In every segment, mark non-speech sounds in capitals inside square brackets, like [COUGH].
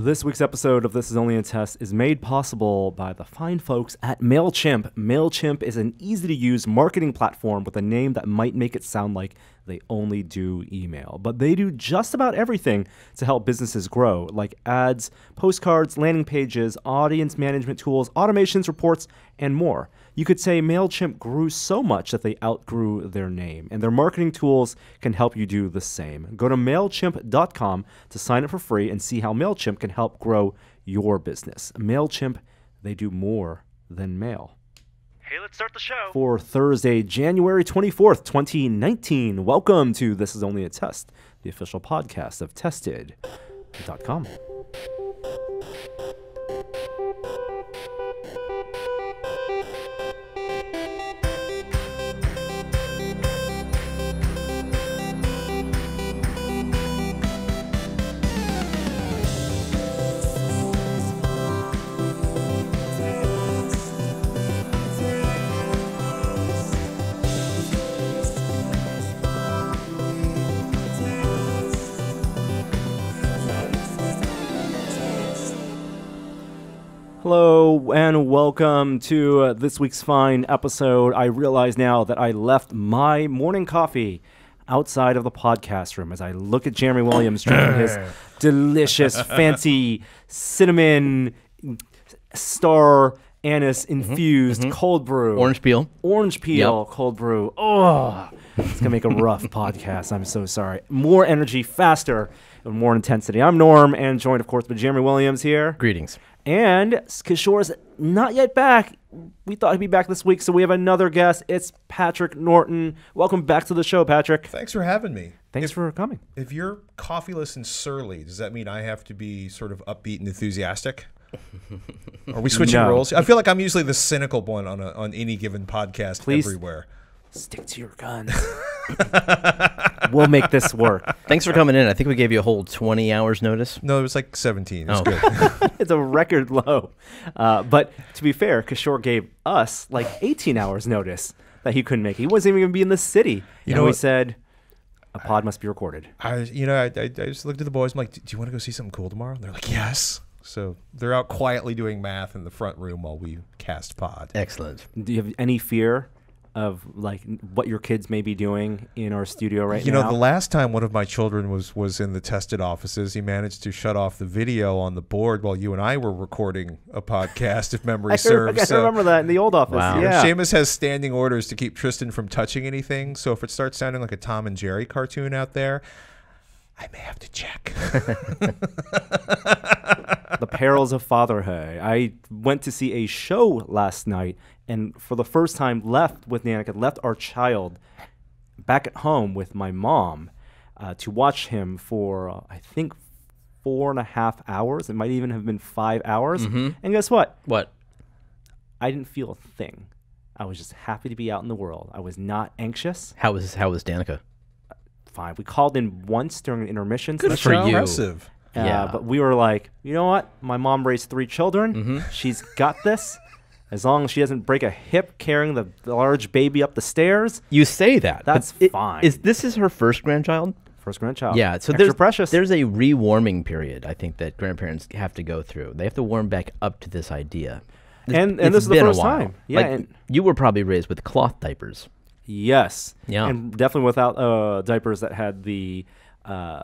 This week's episode of This Is Only a Test is made possible by the fine folks at MailChimp. MailChimp is an easy to use marketing platform with a name that might make it sound like they only do email. But they do just about everything to help businesses grow, like ads, postcards, landing pages, audience management tools, automations, reports, and more. You could say MailChimp grew so much that they outgrew their name, and their marketing tools can help you do the same. Go to MailChimp.com to sign up for free and see how MailChimp can help grow your business. MailChimp, they do more than mail. Hey, let's start the show. For Thursday, January 24th, 2019, welcome to This Is Only a Test, the official podcast of Tested.com. Hello and welcome to uh, this week's fine episode. I realize now that I left my morning coffee outside of the podcast room as I look at Jeremy Williams drinking his [LAUGHS] delicious, fancy cinnamon star anise infused cold brew. Orange peel. Orange peel cold brew. Oh, it's gonna make a rough [LAUGHS] podcast. I'm so sorry. More energy, faster, and more intensity. I'm Norm, and joined, of course, by Jeremy Williams here. Greetings. And Kishore's not yet back. We thought he'd be back this week, so we have another guest. It's Patrick Norton. Welcome back to the show, Patrick. Thanks for having me. Thanks if, for coming. If you're coffeeless and surly, does that mean I have to be sort of upbeat and enthusiastic? [LAUGHS] Are we switching No. roles? I feel like I'm usually the cynical one on a, on any given podcast Please. everywhere. Stick to your guns. [LAUGHS] we'll make this work. Thanks for coming in. I think we gave you a whole 20 hours notice. No, it was like 17. It was Oh. good. [LAUGHS] It's a record low. Uh, but to be fair, Kishore gave us like 18 hours notice that he couldn't make. He wasn't even going to be in the city. You You know, know he what? said, a pod must be recorded. I, you know, I, I, I just looked at the boys. I'm like, do you want to go see something cool tomorrow? And they're like, yes. So they're out quietly doing math in the front room while we cast pod. Excellent. Do you have any fear of like what your kids may be doing in our studio right you now? You know, the last time one of my children was was in the tested offices, he managed to shut off the video on the board while you and I were recording a podcast, if memory [LAUGHS] I, serves. I So, remember that in the old office. Wow. Yeah. Seamus has standing orders to keep Tristan from touching anything. So if it starts sounding like a Tom and Jerry cartoon out there, I may have to check. [LAUGHS] the perils of fatherhood. I went to see a show last night, and for the first time, left with Nanika, left our child back at home with my mom uh, to watch him for uh, I think four and a half hours. It might even have been five hours. And guess what? What? I didn't feel a thing. I was just happy to be out in the world. I was not anxious. How was how was Danica? Fine. We called in once during an intermission. Good the for you. Impressive. Uh, Yeah. But we were like, you know what? My mom raised three children. Mm-hmm. She's got this. As long as she doesn't break a hip carrying the, large baby up the stairs, You say that. That's it- fine. Is this is her first grandchild? first grandchild. yeah. So Extra there's precious. there's a rewarming period I think that grandparents have to go through. They have to warm back up to this idea. And- and It's this is the first time. Yeah, Like, and- you were probably raised with cloth diapers. yes. Yeah. And definitely without uh, diapers that had the uh,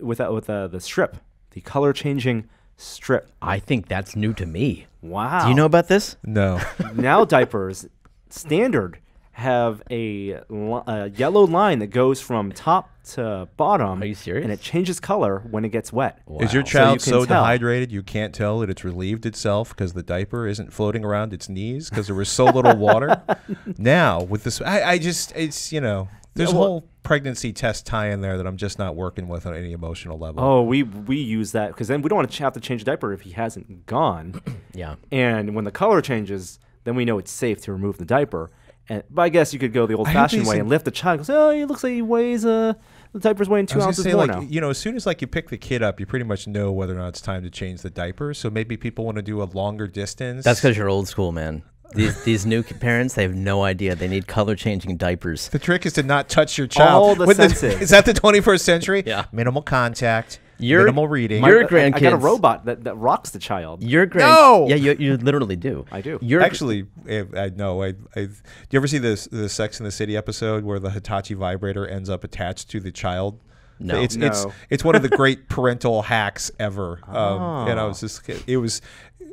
without with uh, the strip, the color changing strip. I think that's new to me. Wow. Do you know about this? No. [LAUGHS] now diapers standard have a, a yellow line that goes from top to bottom. Are you serious? And it changes color when it gets wet. Is your Wow. So child you so, dehydrated you can't tell that it's relieved itself because the diaper isn't floating around its knees because there was so little water? [LAUGHS] now, with this, I, I just, it's, you know, there's Yeah, a whole pregnancy test tie in there that I'm just not working with on any emotional level. Oh, we we use that because then we don't want to have to change a diaper if he hasn't gone. [CLEARS THROAT] Yeah. and when the color changes, then we know it's safe to remove the diaper. And but I guess you could go the old-fashioned way and lift the child. Goes, oh, he looks like he weighs uh the diaper's weighing I two was gonna ounces say, more like now. you know, as soon as like you pick the kid up, you pretty much know whether or not it's time to change the diaper. So maybe people want to do a longer distance. That's because you're old school, man. These these new parents, they have no idea. They need color changing diapers. the trick is to not touch your child. All the With senses. [LAUGHS] is that the 21st century? Yeah. Minimal contact. Your- minimal reading. Your I- I, I got a grandkids- robot that, that rocks the child. Your grand No! Yeah, you, you literally do. I do. Your Actually, I, I know. I, I, do you ever see this the Sex in the City episode where the Hitachi vibrator ends up attached to the child? No. it's it's No. it's one of the great [LAUGHS] parental hacks ever. Um, and I Oh. was just it was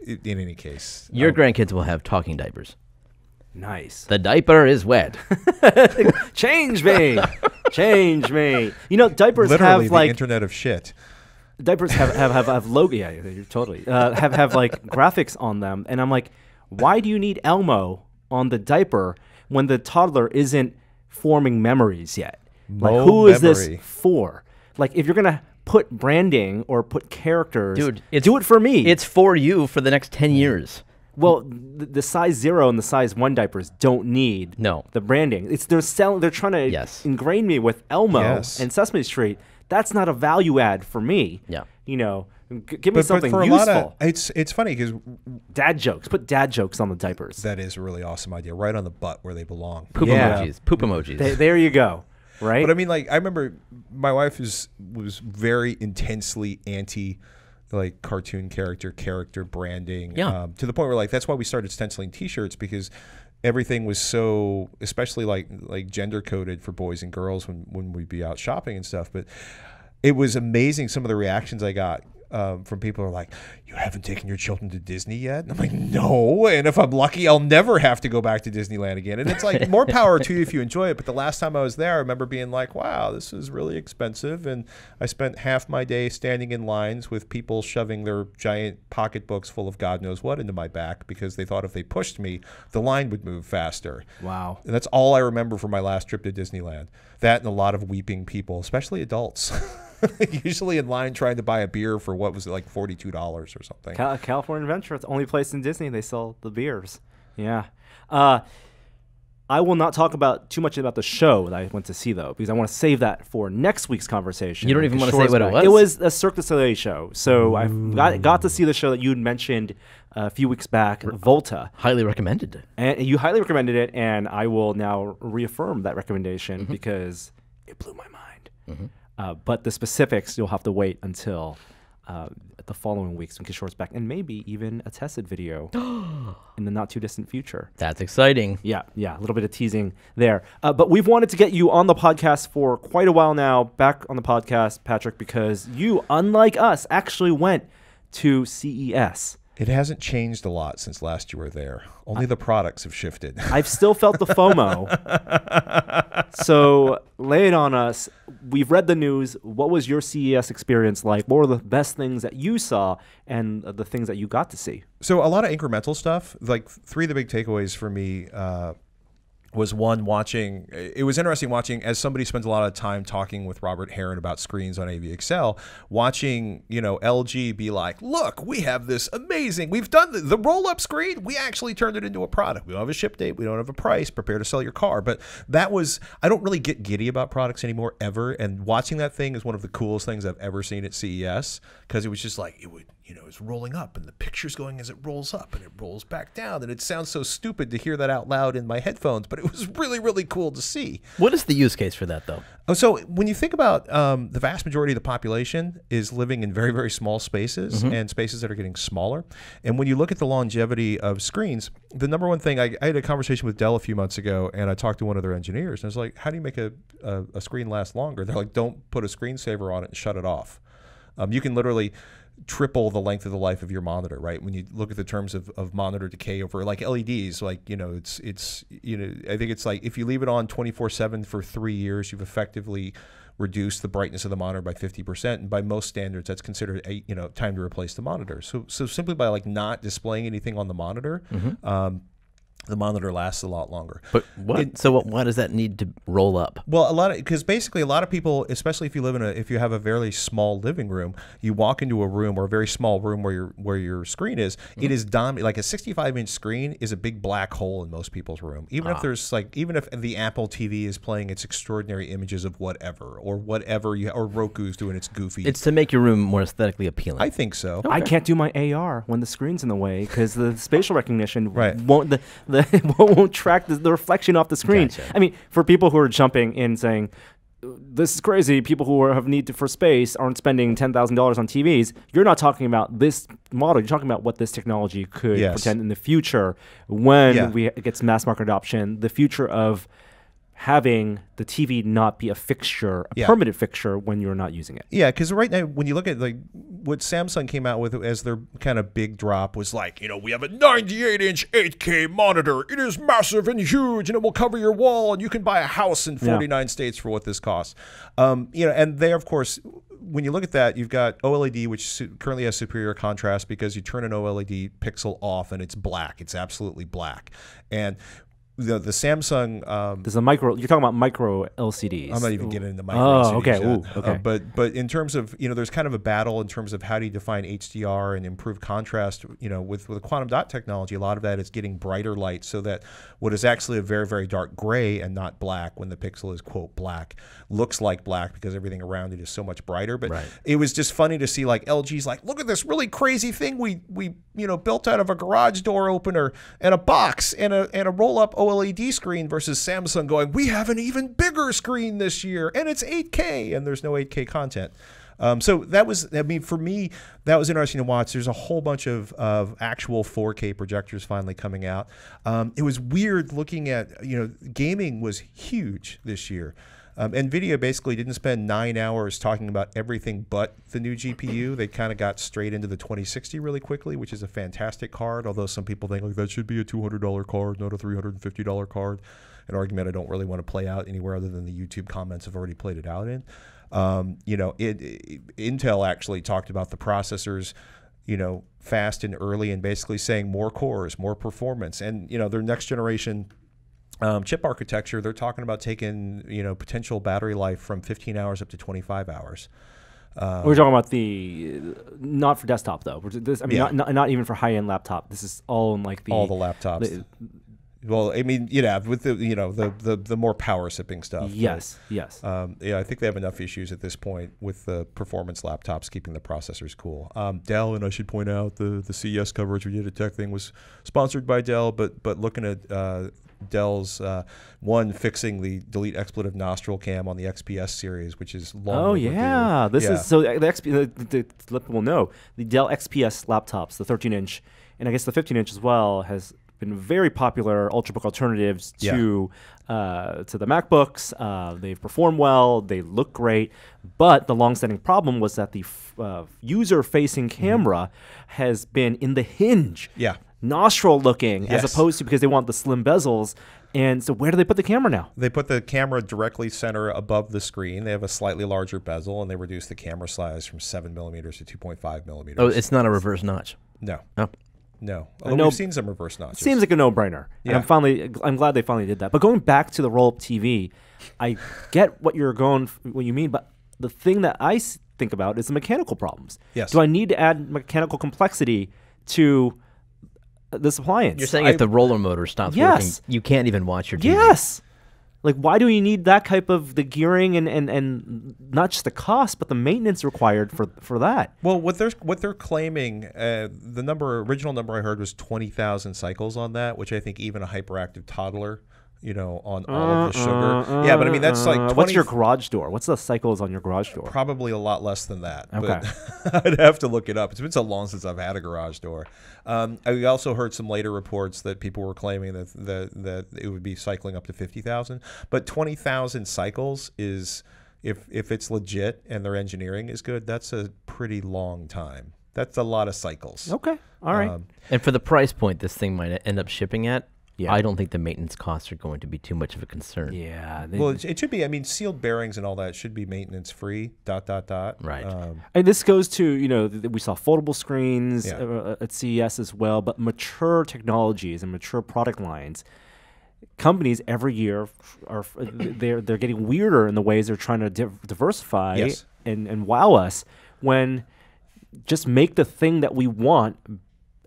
in any case. your um, grandkids will have talking diapers. Nice. The diaper is wet. [LAUGHS] Change me. Change me. You know, diapers literally have the like Internet of shit. diapers have have have, have logo. Yeah, you're totally uh, have have like graphics on them, and I'm like, why do you need Elmo on the diaper when the toddler isn't forming memories yet? Like, Mo who is memory. this for? Like, if you're gonna put branding or put characters, Dude, it's- do it for me. It's for you for the next 10 years. well, the, the size zero and the size one diapers don't need No. the branding. It's they're selling. They're trying to Yes. ingrain me with Elmo Yes. and Sesame Street. That's not a value add for me. Yeah. You know, g- give me But, but something for a lot of it's it's funny because dad jokes. Put dad jokes on the diapers. that is a really awesome idea, right on the butt where they belong. Poop Yeah. emojis. Poop emojis. Th- there you go. Right. But I mean, like, I remember my wife was was very intensely anti, like, cartoon character, character branding. Yeah. Um, to the point where, like, that's why we started stenciling T-shirts because everything was so, especially like like gender coded for boys and girls when when we'd be out shopping and stuff. But it was amazing some of the reactions I got. Um, from people who are like, you haven't taken your children to Disney yet? And I'm like, no. And if I'm lucky, I'll never have to go back to Disneyland again. And it's like, [LAUGHS] more power to you if you enjoy it. But the last time I was there, I remember being like, wow, this is really expensive. And I spent half my day standing in lines with people shoving their giant pocketbooks full of God knows what into my back because they thought if they pushed me, the line would move faster. wow. And that's all I remember from my last trip to Disneyland. That and a lot of weeping people, especially adults. [LAUGHS] [LAUGHS] Usually in line trying to buy a beer for what was it, like $42 or something. Cal- California Adventure. It's the only place in Disney they sell the beers. Yeah. Uh, I will not talk about too much about the show that I went to see though, because I want to save that for next week's conversation. You don't even wanna say what it back. It was? was a Cirque du Soleil show, so I got got to see the show that you had mentioned a few weeks back, Volta, Highly recommended. and you highly recommended it, and I will now reaffirm that recommendation Mm-hmm. because it blew my mind. Uh, but the specifics you'll have to wait until uh, the following weeks when Kishore's back, and maybe even a tested video [GASPS] in the not too distant future. That's exciting. Yeah, yeah, a little bit of teasing there. Uh, but we've wanted to get you on the podcast for quite a while now, back on the podcast, Patrick, because you, unlike us, actually went to CES. It hasn't changed a lot since last you were there. Only the products have shifted. [LAUGHS] I've still felt the FOMO. [LAUGHS] so lay it on us. We've read the news. What was your CES experience like? What were the best things that you saw and the things that you got to see? So a lot of incremental stuff. Like three of the big takeaways for me uh, was one watching. It was interesting watching as somebody spends a lot of time talking with Robert Heron about screens on AVExcel. Watching you know LG be like, look, we have this amazing. We've done the, the roll up screen. We actually turned it into a product. We don't have a ship date. We don't have a price. Prepare to sell your car. But that was. I don't really get giddy about products anymore ever. And watching that thing is one of the coolest things I've ever seen at CES because it was just like it would you know, it's rolling up and the picture's going as it rolls up and it rolls back down. And it sounds so stupid to hear that out loud in my headphones, but it was [LAUGHS] really, really cool to see. What is the use case for that, though? Oh, so when you think about um, the vast majority of the population is living in very, very small spaces and spaces that are getting smaller. And when you look at the longevity of screens, the number one thing I, I had a conversation with Dell a few months ago, and I talked to one of their engineers, and I was like, "How do you make a, a, a screen last longer?" They're like, "Don't put a screensaver on it and shut it off." Um, you can literally triple the length of the life of your monitor, right? When you look at the terms of, of monitor decay over like LEDs, like, you know, it's, it's, you know, I think it's like if you leave it on 24 seven for three years, you've effectively reduced the brightness of the monitor by 50%. And by most standards, that's considered a, you know, time to replace the monitor. So, so simply by like not displaying anything on the monitor, um, the monitor lasts a lot longer. But what? so what, why does that need to roll up? Well, a lot of because basically a lot of people, especially if you live in a if you have a very small living room, you walk into a room or a very small room where your where your screen is, it mm-hmm. is dom like a 65 inch screen is a big black hole in most people's room. Even if ah. there's like even if the Apple TV is playing its extraordinary images of whatever or whatever you or Roku's doing its goofy. It's to make your room more aesthetically appealing. I think so. I can't do my AR when the screen's in the way because the spatial recognition Right. won't the, the [LAUGHS] won't, won't track the, the reflection off the screen. Gotcha. I mean, for people who are jumping in saying, this is crazy. People who are, have need to, for space aren't spending ten thousand dollars on TVs. You're not talking about this model. You're talking about what this technology could Yes. pretend in the future when Yeah. we it gets mass market adoption. The future of having the TV not be a fixture, a Yeah. permanent fixture when you're not using it. Yeah, because right now, when you look at like what Samsung came out with as their kind of big drop was like, you know, we have a 98 inch 8K monitor. It is massive and huge, and it will cover your wall, and you can buy a house in 49 states for what this costs. Um, you know, and they, of course, when you look at that, you've got OLED, which currently has superior contrast because you turn an OLED pixel off and it's black. It's absolutely black, and the the Samsung um, There's a micro. You're talking about micro LCDs. I'm not even Ooh. getting into micro Oh, LCDs okay. yet. Ooh, Uh, okay. but but in terms of you know, there's kind of a battle in terms of how do you define HDR and improve contrast. You know, with with the quantum dot technology, a lot of that is getting brighter light, so that what is actually a very very dark gray and not black when the pixel is quote black looks like black because everything around it is so much brighter. But Right. it was just funny to see like LG's like, look at this really crazy thing we we you know built out of a garage door opener and a box and a and a roll up OLED screen versus Samsung going, we have an even bigger screen this year and it's 8K and there's no 8K content. Um, so that was, I mean, for me, that was interesting to watch. There's a whole bunch of, of actual 4K projectors finally coming out. Um, it was weird looking at, you know, gaming was huge this year. Um, NVIDIA basically didn't spend nine hours talking about everything but the new GPU. They kind of got straight into the 2060 really quickly, which is a fantastic card. Although some people think like that should be a $200 card, not a $350 card. An argument I don't really want to play out anywhere other than the YouTube comments have already played it out in. Um, you know, it, it- Intel actually talked about the processors you know, fast and early and basically saying more cores, more performance. And, you know, their next generation um, chip architecture, they're talking about taking, you know, potential battery life from 15 hours up to 25 hours. We're talking about the not for desktop though. This, I mean, Yeah. not, not not even for high end laptop. This is all in like the All the laptops. the- well, I mean, yeah, with the, you know, the, the, the more power sipping stuff. but, yes, yes. Um, yeah, I think they have enough issues at this point with the performance laptops keeping the processors cool. Um, Dell, and I should point out the the CES coverage we did at TekThing was sponsored by Dell, but but looking at uh, Dell's uh, one fixing the delete expletive nostril cam on the XPS series, which is long. Oh overdue. yeah, this Yeah. is so the XP. The, the, let people know the Dell XPS laptops, the 13 inch, and I guess the 15 inch as well, has been very popular ultrabook alternatives Yeah. to uh, to the MacBooks. Uh, they've performed well, they look great, but the long-standing problem was that the f- uh, user-facing camera has been in the hinge. Mm-hmm. Yeah. Nostril looking as opposed to because they want the slim bezels. And so, where do they put the camera now? They put the camera directly center above the screen. They have a slightly larger bezel, and they reduce the camera size from seven millimeters to two point five millimeters. Oh, it's not a reverse notch. no, Oh. no. Although know- we've seen some reverse notches. Seems like a no-brainer. And Yeah. I'm finally, I'm glad they finally did that. But going back to the roll-up TV, I get what you're going, what you mean. But the thing that I think about is the mechanical problems. Yes. Do I need to add mechanical complexity to this appliance? You're saying I- if the roller motor stops Yes. working, you can't even watch your TV. Yes. Like, why do you need that type of the gearing and, and, and not just the cost, but the maintenance required for for that? Well, what they're what they're claiming, uh, the number original number I heard was twenty thousand cycles on that, which I think even a hyperactive toddler, you know, on all of the sugar. yeah, but I mean that's like Uh, 20, what's your garage door? What's the cycles on your garage door? probably a lot less than that. Okay. But [LAUGHS] I'd have to look it up. It's been so long since I've had a garage door. Um, I also heard some later reports that people were claiming that that, that it would be cycling up to fifty thousand, but twenty thousand cycles is if if it's legit and their engineering is good, that's a pretty long time. That's a lot of cycles. Okay. All right. Um, And for the price point this thing might end up shipping at, Yeah. I don't think the maintenance costs are going to be too much of a concern. yeah. they- well, it, it should be. I mean, sealed bearings and all that should be maintenance free. Dot dot dot. Right. Um, And this goes to you know th- we saw foldable screens Yeah. uh, at CES as well, but mature technologies and mature product lines. Companies every year are they're they're getting weirder in the ways they're trying to div- diversify Yes. and and wow us when just make the thing that we want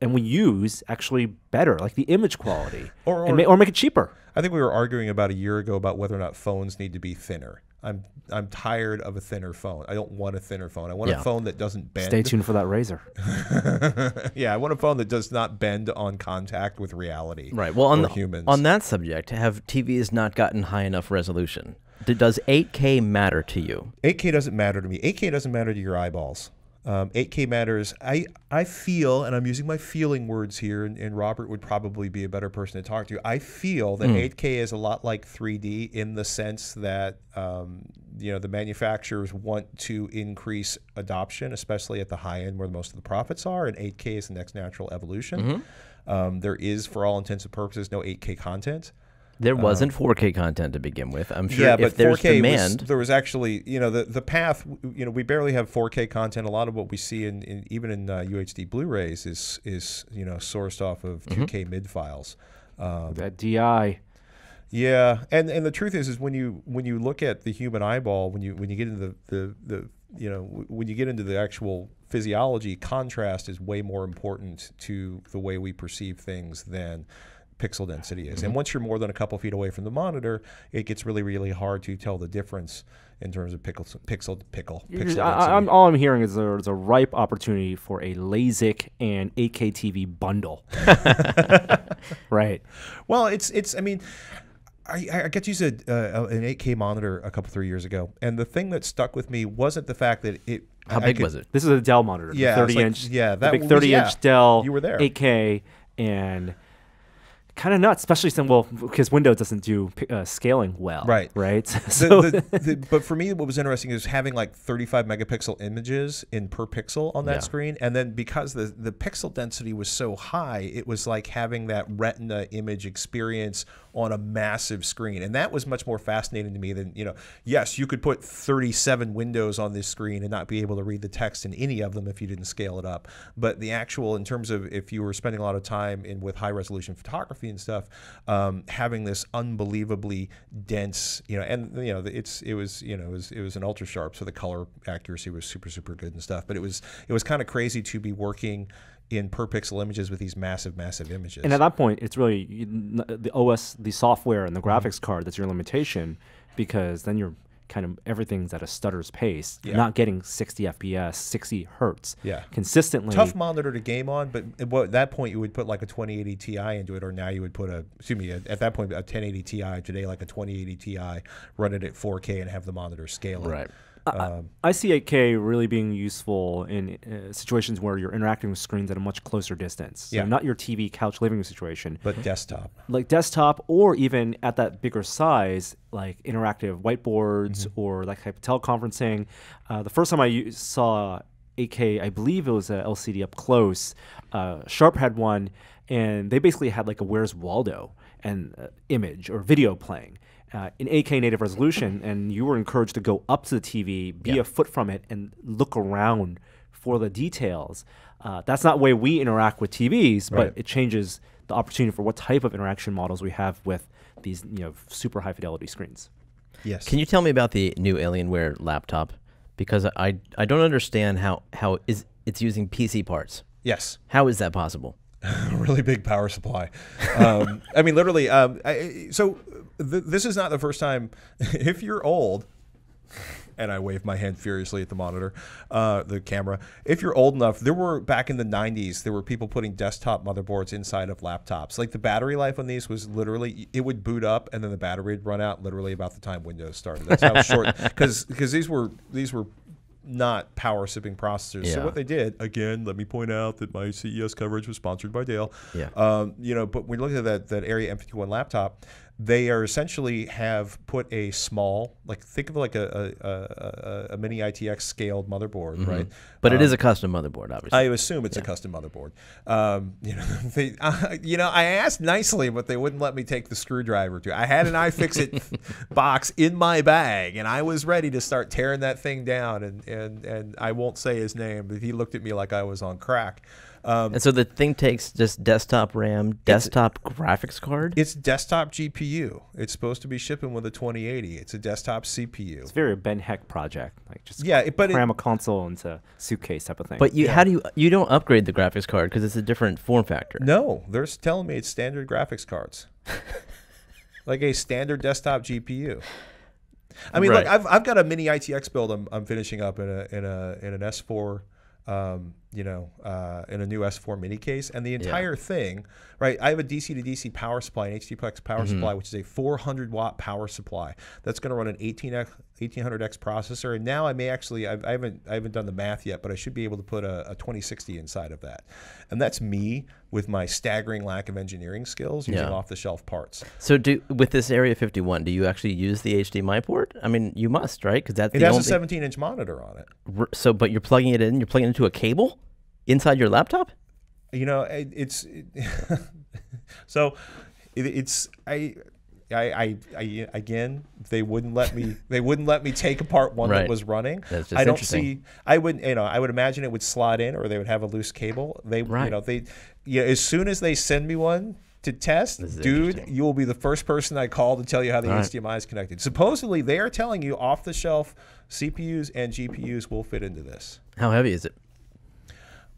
and we use actually better, like the image quality, Or- and or- ma- or make it cheaper. I think we were arguing about a year ago about whether or not phones need to be thinner. I'm I'm tired of a thinner phone. I don't want a thinner phone. I want Yeah. a phone that doesn't bend. Stay tuned for that razor. [LAUGHS] yeah, I want a phone that does not bend on contact with reality. Right. Well, on the, humans. on that subject, have TVs not gotten high enough resolution? Does 8K matter to you? 8K doesn't matter to me. 8K doesn't matter to your eyeballs. Um, 8K matters. I I feel, and I'm using my feeling words here, and, and Robert would probably be a better person to talk to. I feel that 8K is a lot like 3D in the sense that um, you know the manufacturers want to increase adoption, especially at the high end where most of the profits are, and 8K is the next natural evolution. Um, there is, for all intents and purposes, no 8K content. There wasn't 4K content to begin with. I'm sure yeah, if but there's 4K demand. was there was actually you know the the path you know we barely have 4K content. A lot of what we see in, in even in uh, UHD Blu-rays is is you know sourced off of Mm-hmm. 2K mid files. Um, That DI. yeah, and and the truth is is when you when you look at the human eyeball when you when you get into the the, the you know w- when you get into the actual physiology, contrast is way more important to the way we perceive things than pixel density is. Mm-hmm. And once you're more than a couple feet away from the monitor, it gets really really hard to tell the difference in terms of pixel pixel pickle pixel I, density. I'm, all I'm hearing is there's a ripe opportunity for a LASIK and 8K TV bundle. [LAUGHS] [LAUGHS] right. Well, it's it's. I mean, I, I got to use a, uh, an 8K monitor a couple three years ago, and the thing that stuck with me wasn't the fact that it. How I big could- was it? This is a Dell monitor. Yeah, 30 like- inch. yeah, that big was- 30 yeah. inch Dell. You were there. 8K and kind of nuts, especially since well, because Windows doesn't do uh, scaling well. Right. Right. [LAUGHS] so the, the, [LAUGHS] the, but for me, what was interesting is having like 35 megapixel images in per pixel on that Yeah. screen, and then because the the pixel density was so high, it was like having that Retina image experience on a massive screen, and that was much more fascinating to me than you know. Yes, you could put 37 windows on this screen and not be able to read the text in any of them if you didn't scale it up. But the actual, in terms of if you were spending a lot of time in with high resolution photography and stuff, um, having this unbelievably dense, you know, and you know, it's it was you know it was it was an UltraSharp, so the color accuracy was super super good and stuff. But it was it was kind of crazy to be working in per pixel images with these massive massive images. And at that point, it's really the OS, the software, and the Mm-hmm. graphics card that's your limitation, because then you're kind of everything's at a stutter's pace. You're Yeah. not getting 60 FPS, 60 hertz. Yeah. consistently. tough monitor to game on, but at that point you would put like a 2080 Ti into it, or now you would put a excuse me at at that point a 1080 Ti today like a 2080 Ti, run it at 4K and have the monitor scale. it. Right. Um, I see 8K really being useful in uh, situations where you're interacting with screens at a much closer distance. So Yeah. not your TV couch living room situation, but desktop. like desktop or even at that bigger size, like interactive whiteboards Mm-hmm. or like type of teleconferencing. Uh, the first time I u- saw 8K, I believe it was a LCD up close. Uh, Sharp had one, and they basically had like a Where's Waldo and uh, image or video playing. Uh, in 8K native resolution, and you were encouraged to go up to the TV, be a foot from it, and look around for the details. Uh, that's not the way we interact with TVs, Right. but it changes the opportunity for what type of interaction models we have with these you know super high fidelity screens. Yes. Can you tell me about the new Alienware laptop? Because I I don't understand how how is it's using PC parts. Yes. How is that possible? [LAUGHS] really big power supply. Um, I mean, literally. Um, I, so th- this is not the first time. [LAUGHS] if you're old, and I wave my hand furiously at the monitor, uh, the camera. If you're old enough, there were back in the 90s, there were people putting desktop motherboards inside of laptops. Like the battery life on these was literally, it would boot up and then the battery would run out literally about the time Windows started. That's how short, [LAUGHS] because because these were these were not power sipping processors. So what they did, again, let me point out that my CES coverage was sponsored by Dell. Yeah. Um, you know, but when you look at that that Area M51 laptop, they are essentially have put a small, like think of like a a, a, a, mini ITX scaled motherboard, right? But it is a custom motherboard, obviously. I assume it's a custom motherboard. Um, [LAUGHS] you know, they, uh, you know, I asked nicely, but they wouldn't let me take the screwdriver to. I had an iFixit [LAUGHS] box in my bag, and I was ready to start tearing that thing down. And and and I won't say his name, but he looked at me like I was on crack. Um, and so the thing takes just desktop RAM, desktop graphics card. it's desktop GPU. It's supposed to be shipping with a 2080. It's a desktop CPU. It's very Ben Heck project, like just Yeah, it- but it- cram a console into suitcase type of thing. But you, how do you you don't upgrade the graphics card because it's a different form factor? No, they're telling me it's standard graphics cards, [LAUGHS] like a standard desktop GPU. I mean, Right. look, I've, I've got a mini ITX build I'm, I'm finishing up in a in a in an S4, um, you know, uh, in a new S4 mini case, and the entire thing, right? I have a DC to DC power supply, an HDPlex power supply, which is a 400 watt power supply. That's going to run an 18x 1800X processor, and now I may actually I've, I haven't I haven't done the math yet, but I should be able to put a, a 2060 inside of that, and that's me with my staggering lack of engineering skills using Yeah. off the shelf parts. So do with this Area 51, do you actually use the HDMI port? I mean, you must, right? Because that's It has only. a 17 inch monitor on it. so, but you're plugging it in. You're plugging it into a cable inside your laptop. you know it, it's [LAUGHS] so it, it's I, I I I again they wouldn't let me [LAUGHS] they wouldn't let me take apart one Right. that was running. That's just i don't see i would you know i would imagine it would slot in or they would have a loose cable. They you know they yeah as soon as they send me one to test dude you will be the first person i call to tell you how the All right. hdmi is connected. Supposedly they are telling you off the shelf cpus and gpus will fit into this. How heavy is it?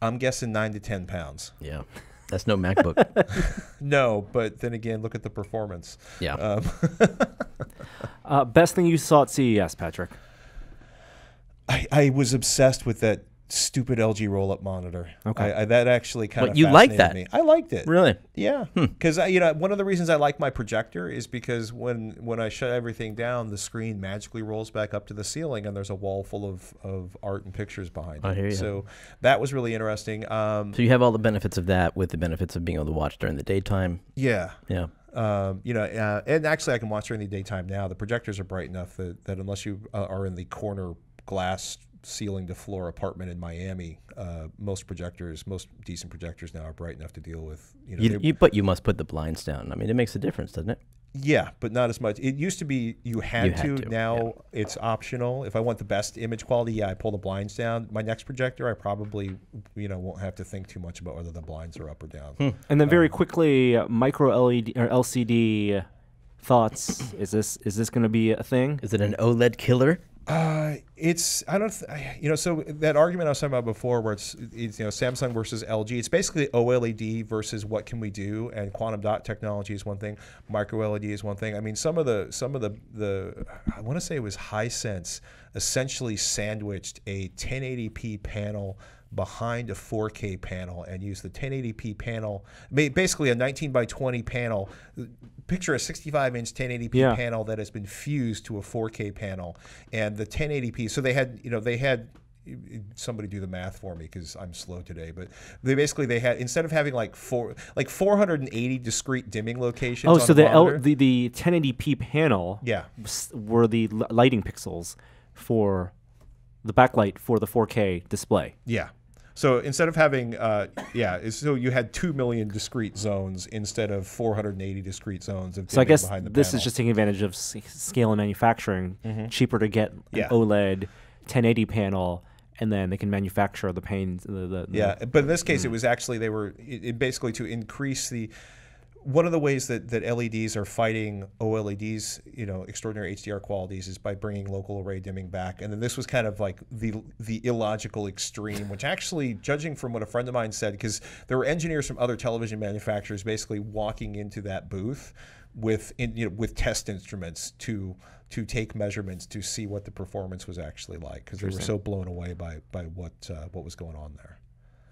i'm guessing 9 to 10 pounds. Yeah, that's no MacBook. [LAUGHS] no but then again look at the performance yeah. um, [LAUGHS] Uh, best thing you saw at CES, Patrick? I, I was obsessed with that stupid LG roll-up monitor. Okay. I, I, that actually kind of. You like that? Me. I liked it. really? Yeah, because you know one of the reasons I like my projector is because when when I shut everything down, the screen magically rolls back up to the ceiling, and there's a wall full of, of art and pictures behind I it. hear ya. So that was really interesting. Um, So you have all the benefits of that with the benefits of being able to watch during the daytime. yeah. Yeah. Um, you know, uh, and actually, I can watch during the daytime now. The projectors are bright enough that, that unless you uh, are in the corner glass ceiling to floor apartment in Miami, uh, most projectors, most decent projectors now are bright enough to deal with. You know, You, they- you, but you must put the blinds down. I mean, it makes a difference, doesn't it? yeah, but not as much. It used to be you had, You had to. to, Now it's optional. If I want the best image quality, yeah, I pull the blinds down. My next projector, I probably you know won't have to think too much about whether the blinds are up or down. Hmm. And then very quickly, uh, micro LED or LCD thoughts. is this is this going to be a thing? Is it an OLED killer? Uh, it's I don't th- you know so that argument I was talking about before where it's, it's you know Samsung versus LG it's basically OLED versus what can we do and quantum dot technology is one thing micro LED is one thing. I mean some of the some of the the I want to say it was Hisense essentially sandwiched a 1080p panel behind a 4K panel and used the 1080p panel basically a 19 by 20 panel picture a 65 inch 1080p Yeah. panel that has been fused to a 4K panel, and the 1080p. So they had, you know, they had somebody do the math for me because I'm slow today. But they basically they had instead of having like four like 480 discrete dimming locations. Oh, so the L, the the 1080p panel yeah. were the lighting pixels for the backlight for the 4K display. Yeah. So instead of having, uh, yeah, so you had two million discrete zones instead of 480 discrete zones of So I guess behind the this panel. is just taking advantage of s- scale and manufacturing. Cheaper to get an Yeah. OLED 1080 panel, and then they can manufacture the panes. The, the, the- Yeah, but in this case, Mm. it was actually they were it, it basically to increase the. One of the ways that, that LEDs are fighting OLEDs, you know, extraordinary HDR qualities, is by bringing local array dimming back. And then this was kind of like the the illogical extreme, which actually, judging from what a friend of mine said, because there were engineers from other television manufacturers basically walking into that booth with in, you know with test instruments to to take measurements to see what the performance was actually like because they were so blown away by by what uh, what was going on there.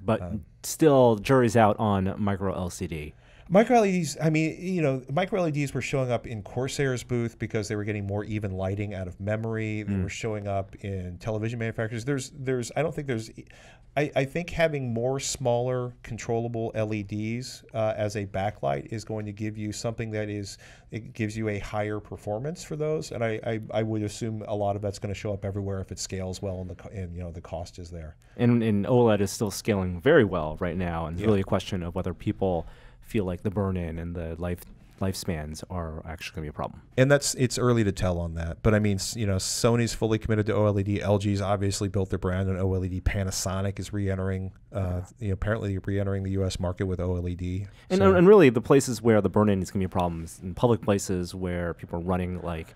but um, still, jury's out on micro LCD. Micro LEDs, I mean, you know, micro LEDs were showing up in Corsair's booth because they were getting more even lighting out of memory. They were showing up in television manufacturers. There's, there's, I don't think there's, I, I think having more smaller controllable LEDs uh, as a backlight is going to give you something that is, it gives you a higher performance for those. And I, I, I would assume a lot of that's going to show up everywhere if it scales well and the, and you know, the cost is there. And, and OLED is still scaling very well right now, and it's really a question of whether people feel like the burn-in and the life lifespans are actually going to be a problem. and that's it's early to tell on that. But I mean, you know, Sony's fully committed to OLED. LG's obviously built their brand on OLED. Panasonic is re-entering, uh, you know, apparently re-entering the U.S. market with OLED. And, So- and really, the places where the burn-in is going to be a problem is in public places where people are running like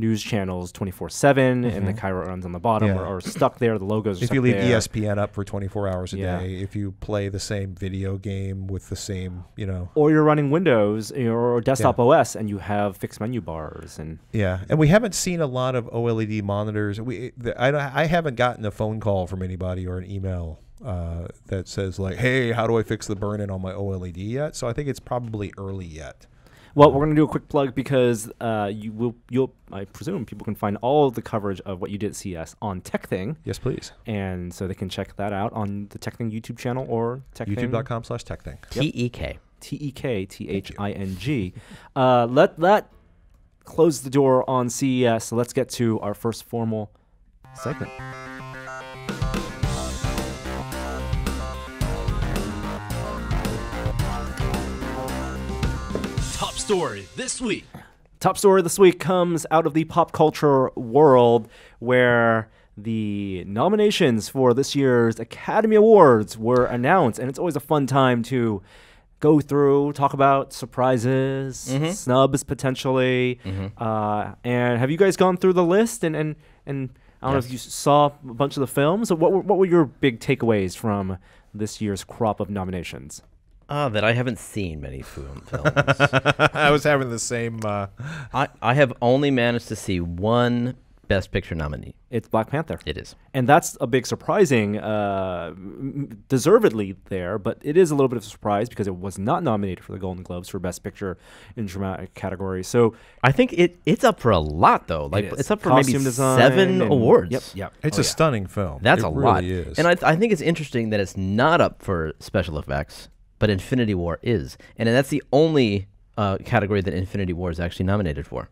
news channels 24/7, and the chyron runs on the bottom Mm-hmm. Yeah. or, or stuck there. The logos. Are if you leave there. ESPN up for 24 hours a Yeah. day, if you play the same video game with the same, you know, or you're running Windows you know, or desktop OS, and you have fixed menu bars and Yeah, and we haven't seen a lot of OLED monitors. We, the, I, I haven't gotten a phone call from anybody or an email uh, that says like, "Hey, how do I fix the burn-in on my OLED yet?" So I think it's probably early yet. Well, we're going to do a quick plug because uh, you will, you'll, I presume, people can find all of the coverage of what you did at CES on TekThing. Yes, please. and so they can check that out on the TekThing YouTube channel or TekThing YouTube.com slash tech thing. T E K. T E K T H I N G. Uh, let that close the door on CES. So let's get to our first formal segment. Story this week. Top story this week comes out of the pop culture world where the nominations for this year's Academy Awards were announced. And it's always a fun time to go through, talk about surprises, snubs potentially. Uh, and have you guys gone through the list? And, and, and I don't know if you saw a bunch of the films. What were, what were your big takeaways from this year's crop of nominations? Ah, that I haven't seen many film [LAUGHS] films. I was having the same. Uh, I, I have only managed to see one Best Picture nominee. It's Black Panther. It is. and that's a big surprising, uh, deservedly there, but it is a little bit of a surprise because it was not nominated for the Golden Globes for Best Picture in dramatic category. So I think it it's up for a lot though. Like is. it's up for Costume maybe seven and- awards. Yep, yep. it's Oh, a yeah. stunning film. That's It a really lot. Is. And I, I think it's interesting that it's not up for special effects, but Infinity War is, and that's the only uh, category that Infinity War is actually nominated for.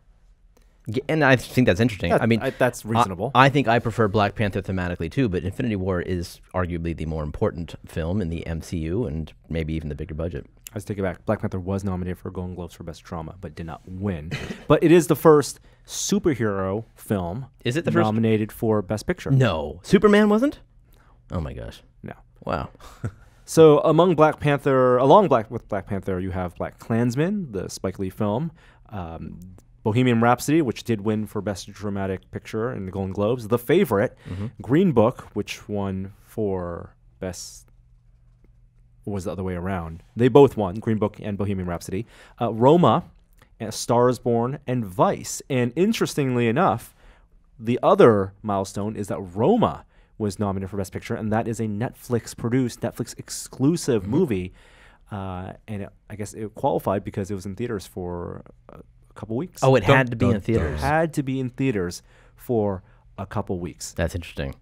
And I think that's interesting. That- I mean, I- that's reasonable. I, think I prefer Black Panther thematically too, but Infinity War is arguably the more important film in the MCU and maybe even the bigger budget. I was taking it back. Black Panther was nominated for Golden Globes for Best Drama, but did not win. [LAUGHS] but it is the first superhero film. Is it the first- nominated for Best Picture? No, Superman wasn't. Oh my gosh! no. Wow. [LAUGHS] So among Black Panther, along Black with Black Panther, you have BlacKkKlansman, the Spike Lee film, um, Bohemian Rhapsody, which did win for Best Dramatic Picture in the Golden Globes, The Favorite, Green Book, which won for Best. Was the other way around? They both won, Green Book and Bohemian Rhapsody. Uh, Roma, and Stars Born, and Vice. And interestingly enough, the other milestone is that Roma was nominated for Best Picture, and that is a Netflix produced, Netflix exclusive Mm-hmm. movie. Uh, and it, I guess it qualified because it was in theaters for a, a couple weeks. Oh, it Dun, had to be dun, in theaters. had to be in theaters for a couple weeks. That's interesting.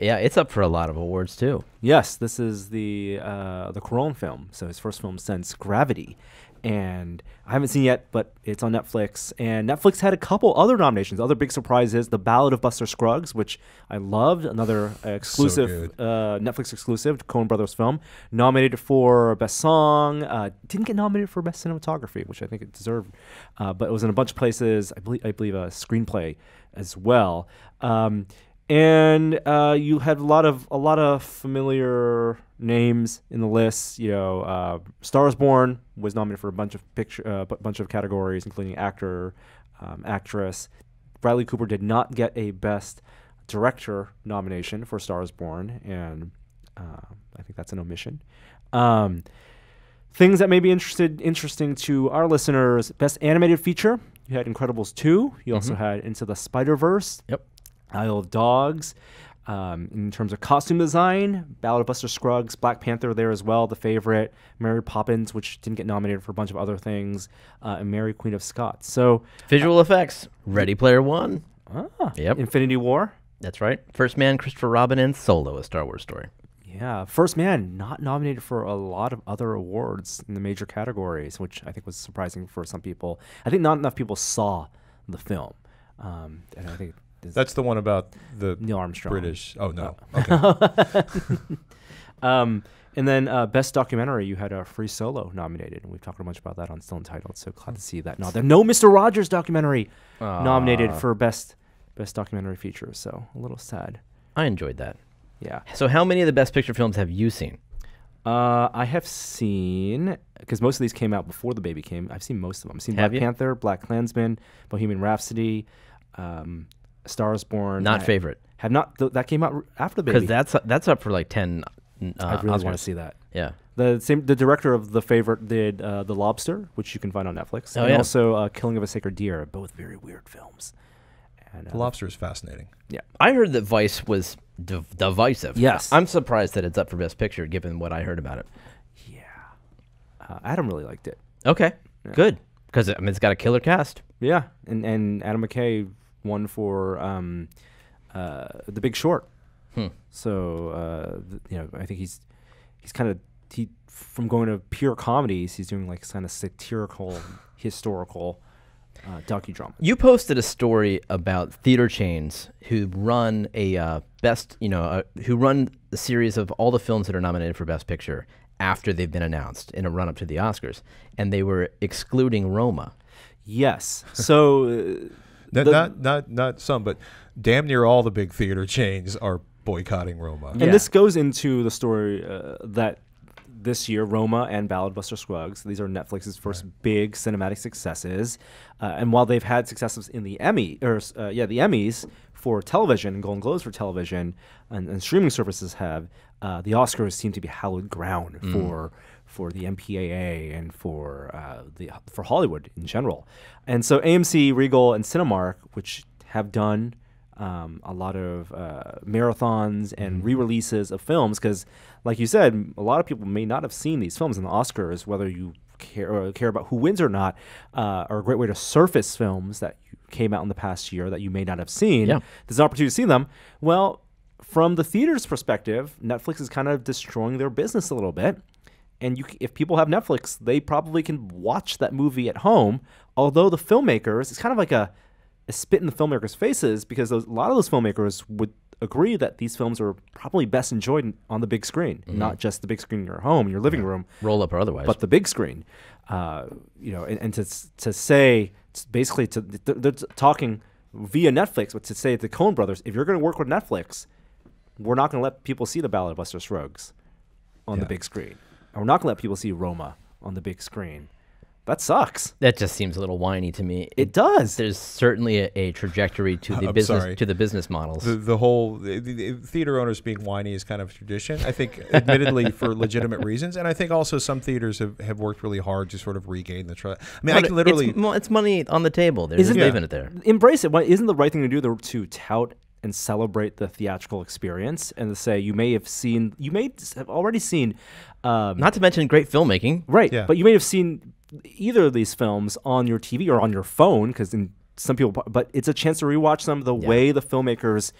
Yeah, it's up for a lot of awards too. Yes, this is the uh, the Cuarón film. So his first film since Gravity, and I haven't seen it yet, but it's on Netflix. And Netflix had a couple other nominations. Other big surprises: The Ballad of Buster Scruggs, which I loved, another exclusive good. uh, Netflix exclusive Coen Brothers film, nominated for Best Song. Uh, didn't get nominated for Best Cinematography, which I think it deserved, uh, but it was in a bunch of places. I believe I believe a screenplay as well. Um, and uh, you had a lot of a lot of familiar names in the list. You know, uh, Stars Born was nominated for a bunch of picture, uh, bu- bunch of categories, including actor, um, actress. Bradley Cooper did not get a Best Director nomination for Stars Born, and uh, I think that's an omission. Um, things that may be interested interesting to our listeners: Best Animated Feature. You had Incredibles two. You also had Into the Spider Verse. Yep. Isle of Dogs. Um, in terms of costume design, Ballad of Buster Scruggs, Black Panther there as well, the favorite, Mary Poppins, which didn't get nominated for a bunch of other things, uh, and Mary Queen of Scots. So, Visual effects. Ready Player One. ah, Yep. Infinity War. That's right. First Man, Christopher Robin, and Solo, a Star Wars story. Yeah, First Man not nominated for a lot of other awards in the major categories, which I think was surprising for some people. I think not enough people saw the film, um, and I think That's the one about the Neil Armstrong. British. Oh no. Okay. [LAUGHS] Um, and then uh, best documentary, you had a Free Solo nominated, and we've talked a bunch about that on Still Untitled. So glad to see that. No, there no Mister Rogers documentary nominated for best best documentary feature. So a little sad. I enjoyed that. Yeah. So, how many of the Best Picture films have you seen? Uh, I have seen because most of these came out before the baby came. I've seen most of them. I've seen Have Black you? Panther, BlacKkKlansman, Bohemian Rhapsody, um, Stars Born. Not I favorite, Have not. Th- that came out after the baby. because that's that's up for like ten. Uh, I really want to see that. Yeah. The same, the director of the favorite did uh, the Lobster, which you can find on Netflix, Oh, and yeah. also uh, Killing of a Sacred Deer, both very weird films. And uh, the lobster is fascinating. yeah, I heard that Vice was div- divisive. Yes. I'm surprised that it's up for Best Picture, given what I heard about it. Yeah. Uh, Adam really liked it. Okay, good, because I mean it's got a killer cast. Yeah, and and Adam McKay won for um, uh, The Big Short. So uh, th- you know, I think he's he's kind of he from going to pure comedies, he's doing like kind of satirical, [SIGHS] historical uh, docudrama. You posted a story about theater chains who run a uh, best, you know, uh, who run a series of all the films that are nominated for Best Picture after they've been announced in a run up to the Oscars, and they were excluding Roma. Yes. So uh, Not, The- not not not some, but damn near all the big theater chains are boycotting Roma. And Yeah. this goes into the story uh, that this year, Roma and Ballad Buster Scruggs, these are Netflix's first big cinematic successes. Uh, and while they've had successes in the Emmy, or uh, yeah, the Emmys for television and Golden Globes for television, and, and streaming services have, uh, the Oscars seem to be hallowed ground for for the MPAA and for uh, the for Hollywood in general. And so AMC, Regal, and Cinemark, which have done um, a lot of uh, marathons and re-releases of films because, like you said, a lot of people may not have seen these films in the Oscars, whether you care or care about who wins or not, uh, are a great way to surface films that came out in the past year that you may not have seen. Yeah. There's an opportunity to see them. Well, from the theater's perspective, Netflix is kind of destroying their business a little bit. And you, if people have Netflix, they probably can watch that movie at home. Although the filmmakers, it's kind of like a, a spit in the filmmakers' faces because those, a lot of those filmmakers would agree that these films are probably best enjoyed on the big screen, not just the big screen in your home, your living room, Roll up or otherwise. but the big screen. Uh, you know, and, and to to say basically to they're, they're talking via Netflix, but to say to the Coen Brothers, if you're going to work with Netflix, we're not going to let people see the Ballad of Buster Scruggs on the big screen, and we're not going to let people see Roma on the big screen. That sucks. that just seems a little whiny to me. It does. There's certainly a, a trajectory to [LAUGHS] the I'm business sorry. to the business models. the, the whole the, the, the theater owners being whiny is kind of tradition. I think, admittedly, [LAUGHS] for legitimate reasons, and I think also some theaters have, have worked really hard to sort of regain the trust. I mean, I can literally. it's, it's money on the table. They're Isn't just it- leaving it there. Embrace it. Why isn't the right thing to do to, to tout and celebrate the theatrical experience and to say you may have seen, you may have already seen, um, Not to mention great filmmaking. Right. Yeah. But you may have seen either of these films on your TV or on your phone because in some people, but it's a chance to rewatch them the way the filmmakers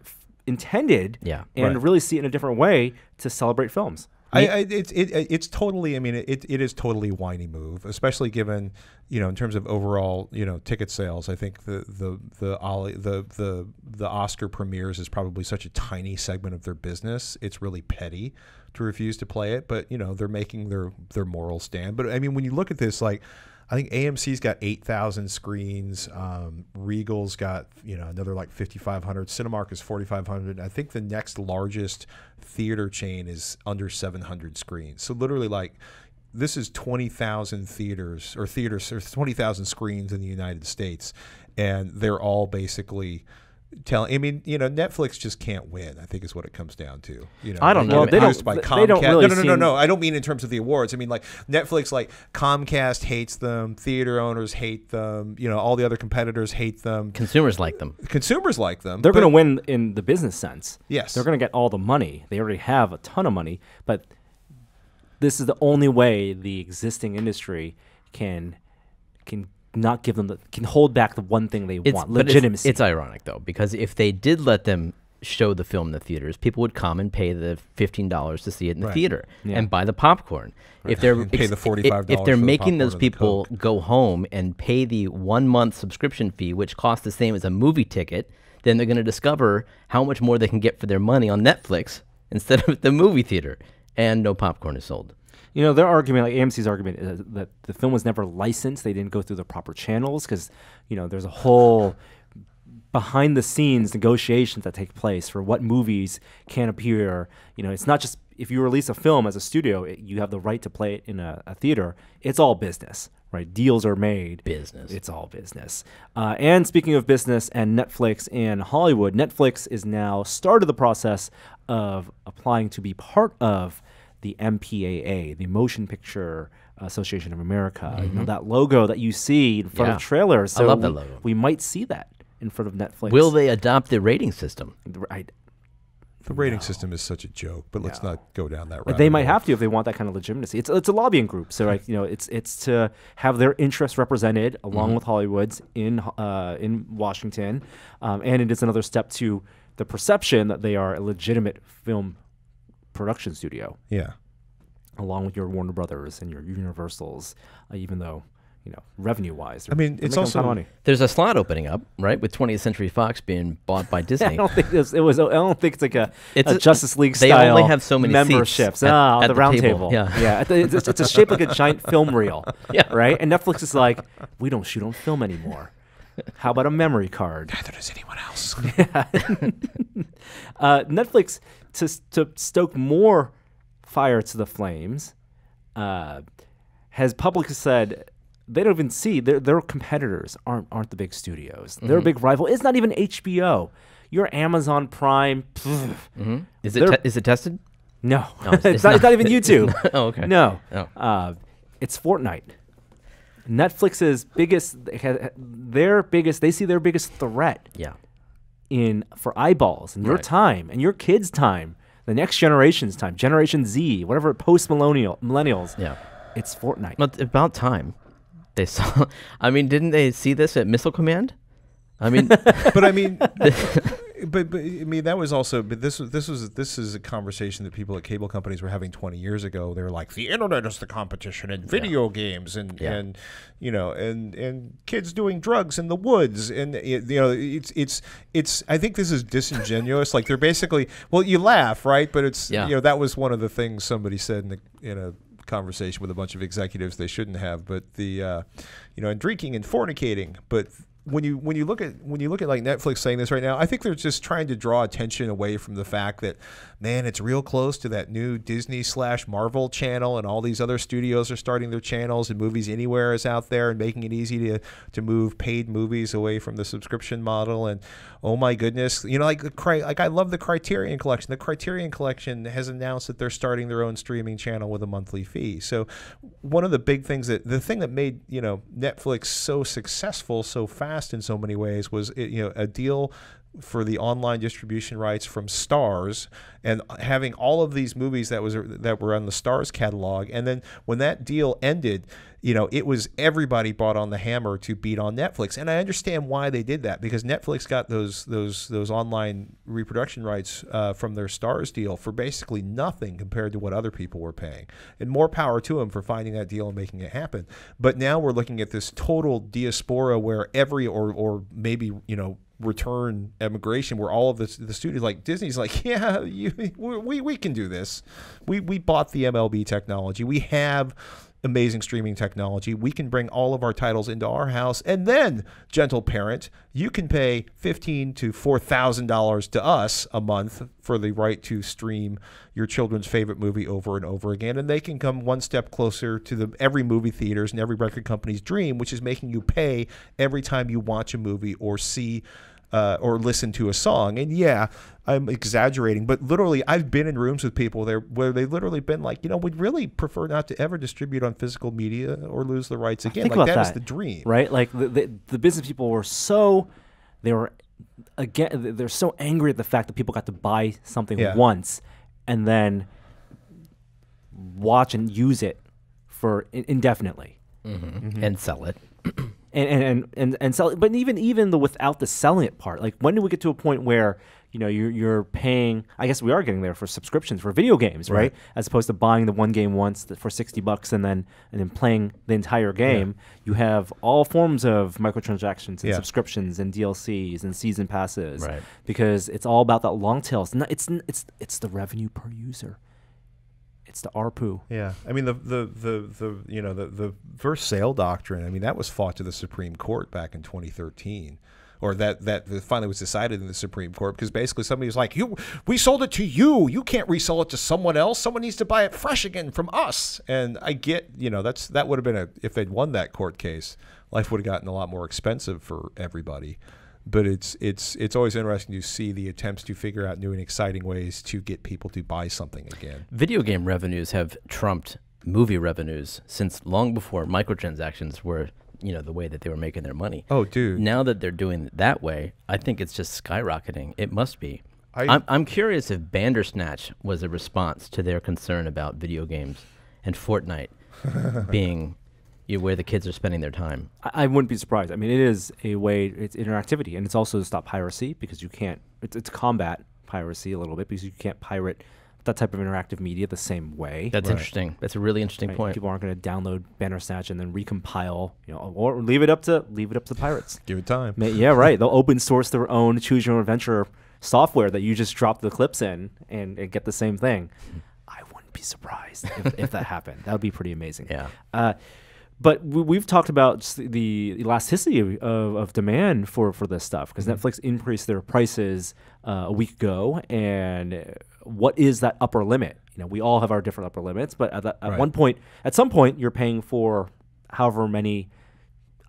f- intended. Yeah. And Right. really see it in a different way to celebrate films. I, I it's it, it's totally. I mean, it, it is totally whiny move, especially given you know in terms of overall you know ticket sales. I think the the the Ollie, the the the Oscar premieres is probably such a tiny segment of their business. It's really petty to refuse to play it, but you know they're making their their moral stand. But I mean, when you look at this, like. I think AMC's got 8,000 screens. Um, Regal's got, you know, another like 5,500. Cinemark is 4,500. I think the next largest theater chain is under 700 screens. So literally, like, this is 20,000 theaters or theaters or 20,000 screens in the United States, and they're all basically telling. I mean, you know, Netflix just can't win. I think is what it comes down to. You know, I don't know. They don't- by they Comcast. don't really no, no, no, no, no. I don't mean in terms of the awards. I mean like Netflix, like Comcast hates them, theater owners hate them. You know, all the other competitors hate them. Consumers like them. Consumers like them. They're going to win in the business sense. Yes. They're going to get all the money. They already have a ton of money, but this is the only way the existing industry can can not give them the can hold back the one thing they It's, want but it's- legitimacy. It's, ironic though because if they did let them show the film in the theaters, people would come and pay the fifteen dollars to see it in the Right. theater Yeah. and buy the popcorn. If they're pay the $45 if they're for the making those people go home and pay the one month subscription fee, which costs the same as a movie ticket, then they're going to discover how much more they can get for their money on Netflix [LAUGHS] instead of at the movie theater, and no popcorn is sold. You know, their argument, like AMC's argument, is that the film was never licensed. They didn't go through the proper channels because, you know, there's a whole behind the scenes negotiations that take place for what movies can appear. You know, it's not just if you release a film as a studio, it, you have the right to play it in a, a theater. It's all business, right? Deals are made. Business. It's all business. Uh, and speaking of business and Netflix and Hollywood, Netflix is now started the process of applying to be part of the MPAA, the Motion Picture Association of America. You know that logo that you see in front Mm-hmm. Yeah. of trailers. I love that we- logo. We might see that in front of Netflix. Will they adopt the rating system? I, The rating system is such a joke, but let's No. not go down that route. They might have to if they want that kind of legitimacy. It's it's a lobbying group, so like you know, it's it's to have their interests represented along with Hollywood's in uh, in Washington, um, and it is another step to the perception that they are a legitimate film production studio, Yeah. along with your Warner Brothers and your Universals, uh, even though you know revenue wise. I mean, it's also- money. There's a slot opening up, right, with 20th Century Fox being bought by [LAUGHS] Disney. I don't think this, it was. I don't think it's like a, It's a a- Justice League they style. only have so many memberships. at- ah, at the the round table, table. yeah. yeah. It's, it's, it's shaped like a giant film reel. [LAUGHS] Yeah. right. And Netflix is like, we don't shoot on film anymore. How about a memory card? Neither does anyone else. [LAUGHS] Uh, Netflix to to stoke more fire to the flames uh, has publicly said they don't even see their their competitors aren't aren't the big studios. Mm-hmm. Their big rival is not even HBO. Your Amazon Prime. pff, Is it te- is it tested? No, No, it's, [LAUGHS] it's not, it's not. not even [LAUGHS] YouTube. [LAUGHS] Oh, okay. No, Oh. uh, it's Fortnite. Netflix's biggest, their biggest, they see their biggest threat Yeah. In for eyeballs and your Right. time and your kids' time, the next generation's time, Generation Z, whatever post millennial millennials. Yeah. It's Fortnite. But about time they [LAUGHS] saw. I mean, didn't they see this at Missile Command? I mean, [LAUGHS] but I mean, [LAUGHS] but, but I mean that was also. But this was this was this is a conversation that people at cable companies were having 20 years ago. They were like, the internet is the competition, and video games, and Yeah. and you know, and and kids doing drugs in the woods, and you know, it's it's it's. I think this is disingenuous. like they're basically. Well, you laugh, right? But it's Yeah. you know that was one of the things somebody said in the in a conversation with a bunch of executives they shouldn't have but the uh, you know and drinking and fornicating but when you when you look at when you look at like Netflix saying this right now, I think they're just trying to draw attention away from the fact that man, it's real close to that new Disney slash Marvel channel, and all these other studios are starting their channels, and Movies Anywhere is out there and making it easy to to move paid movies away from the subscription model. And oh my goodness, you know, like like I love the Criterion Collection. The Criterion Collection has announced that they're starting their own streaming channel with a monthly fee. So one of the big things that the thing that made you know Netflix so successful so fast in so many ways was it, you know a deal for the online distribution rights from Starz and having all of these movies that was that were on the Starz catalog. And then when that deal ended you know it was everybody bought on the hammer to beat on Netflix. And I understand why they did that because Netflix got those those those online reproduction rights uh, from their Starz deal for basically nothing compared to what other people were paying. And more power to them for finding that deal and making it happen. But now we're looking at this total diaspora where every or or maybe you know return emigration where all of the, the studios like disney's like [LAUGHS] yeah you, we, we can do this. We, we bought the mlb technology. We have amazing streaming technology. We can bring all of our titles into our house and then gentle parent you can pay 15 to 4000 dollars to us a month for the right to stream your children's favorite movie over and over again and they can come one step closer to the every movie theaters and every record company's dream which is making you pay every time you watch a movie or see uh, or listen to a song. And yeah, I'm exaggerating, but literally, I've been in rooms with people there where they've literally been like, you know, we'd really prefer not to ever distribute on physical media or lose the rights again. Think like about that is that, the dream, right? Like the, the the business people were so they were again they're so angry at the fact that people got to buy something Yeah. once and then watch and use it for in- indefinitely. and sell it. [CLEARS THROAT] and and and and, sell but even even the without the selling it part like when do we get to a point where you know you're you're paying i guess we are getting there for subscriptions for video games right, as opposed to buying the one game once for 60 bucks and then and then playing the entire game. You have all forms of microtransactions and Yeah. subscriptions and dlcs and season passes. Right. because it's all about that long tail. It's not, it's it's it's the revenue per user it's the arpu Yeah, I mean the the the, the you know the the first sale doctrine. I mean that was fought to the Supreme Court back in 2013, or that that finally was decided in the Supreme Court because basically somebody was like, "You, we sold it to you. You can't resell it to someone else. Someone needs to buy it fresh again from us." And I get, you know, that's that would have been a if they'd won that court case, life would have gotten a lot more expensive for everybody. But it's it's it's always interesting to see the attempts to figure out new and exciting ways to get people to buy something again. Video game revenues have trumped movie revenues since long before microtransactions were, you know, the way that they were making their money. Oh, dude. Now that they're doing it that way, I think it's just skyrocketing. It must be. I, I'm, I'm curious if Bandersnatch was a response to their concern about video games and Fortnite [LAUGHS] being you where the kids are spending their time. I, I wouldn't be surprised. I mean, it is a way. It's interactivity, and it's also to stop piracy because you can't. It's, it's combat piracy a little bit because you can't pirate that type of interactive media the same way. That's interesting. That's a really interesting right? point. People aren't going to download Bandersnatch and then recompile, you know, or leave it up to leave it up to the pirates. [LAUGHS] give it time. Ma- yeah, right. They'll open source their own choose your own adventure software that you just drop the clips in and, and get the same thing. I wouldn't be surprised if, if that [LAUGHS] happened. That would be pretty amazing. Yeah. Uh, but we, we've talked about the- elasticity of, of, demand for, for this stuff because Netflix increased their prices uh, a week ago, and what is that upper limit? You know, we all have our different upper limits, but at, that, at Right. one point, at some point, you're paying for however many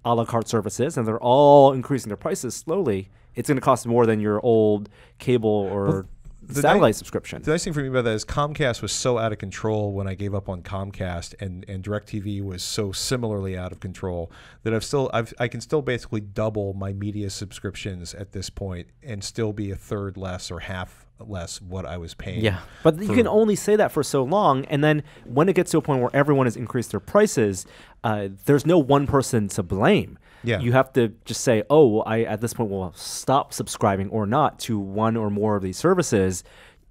a la carte services, and they're all increasing their prices slowly. It's going to cost more than your old cable or the satellite ni- subscription. The nice thing for me about that is Comcast was so out of control when I gave up on Comcast, and and Directv was so similarly out of control that I've still I've I can still basically double my media subscriptions at this point and still be a third less or half less what I was paying. Yeah. But you can only say that for so long, and then when it gets to a point where everyone has increased their prices, uh, there's no one person to blame. Yeah. You have to just say, "Oh, well, I at this point will stop subscribing or not to one or more of these services."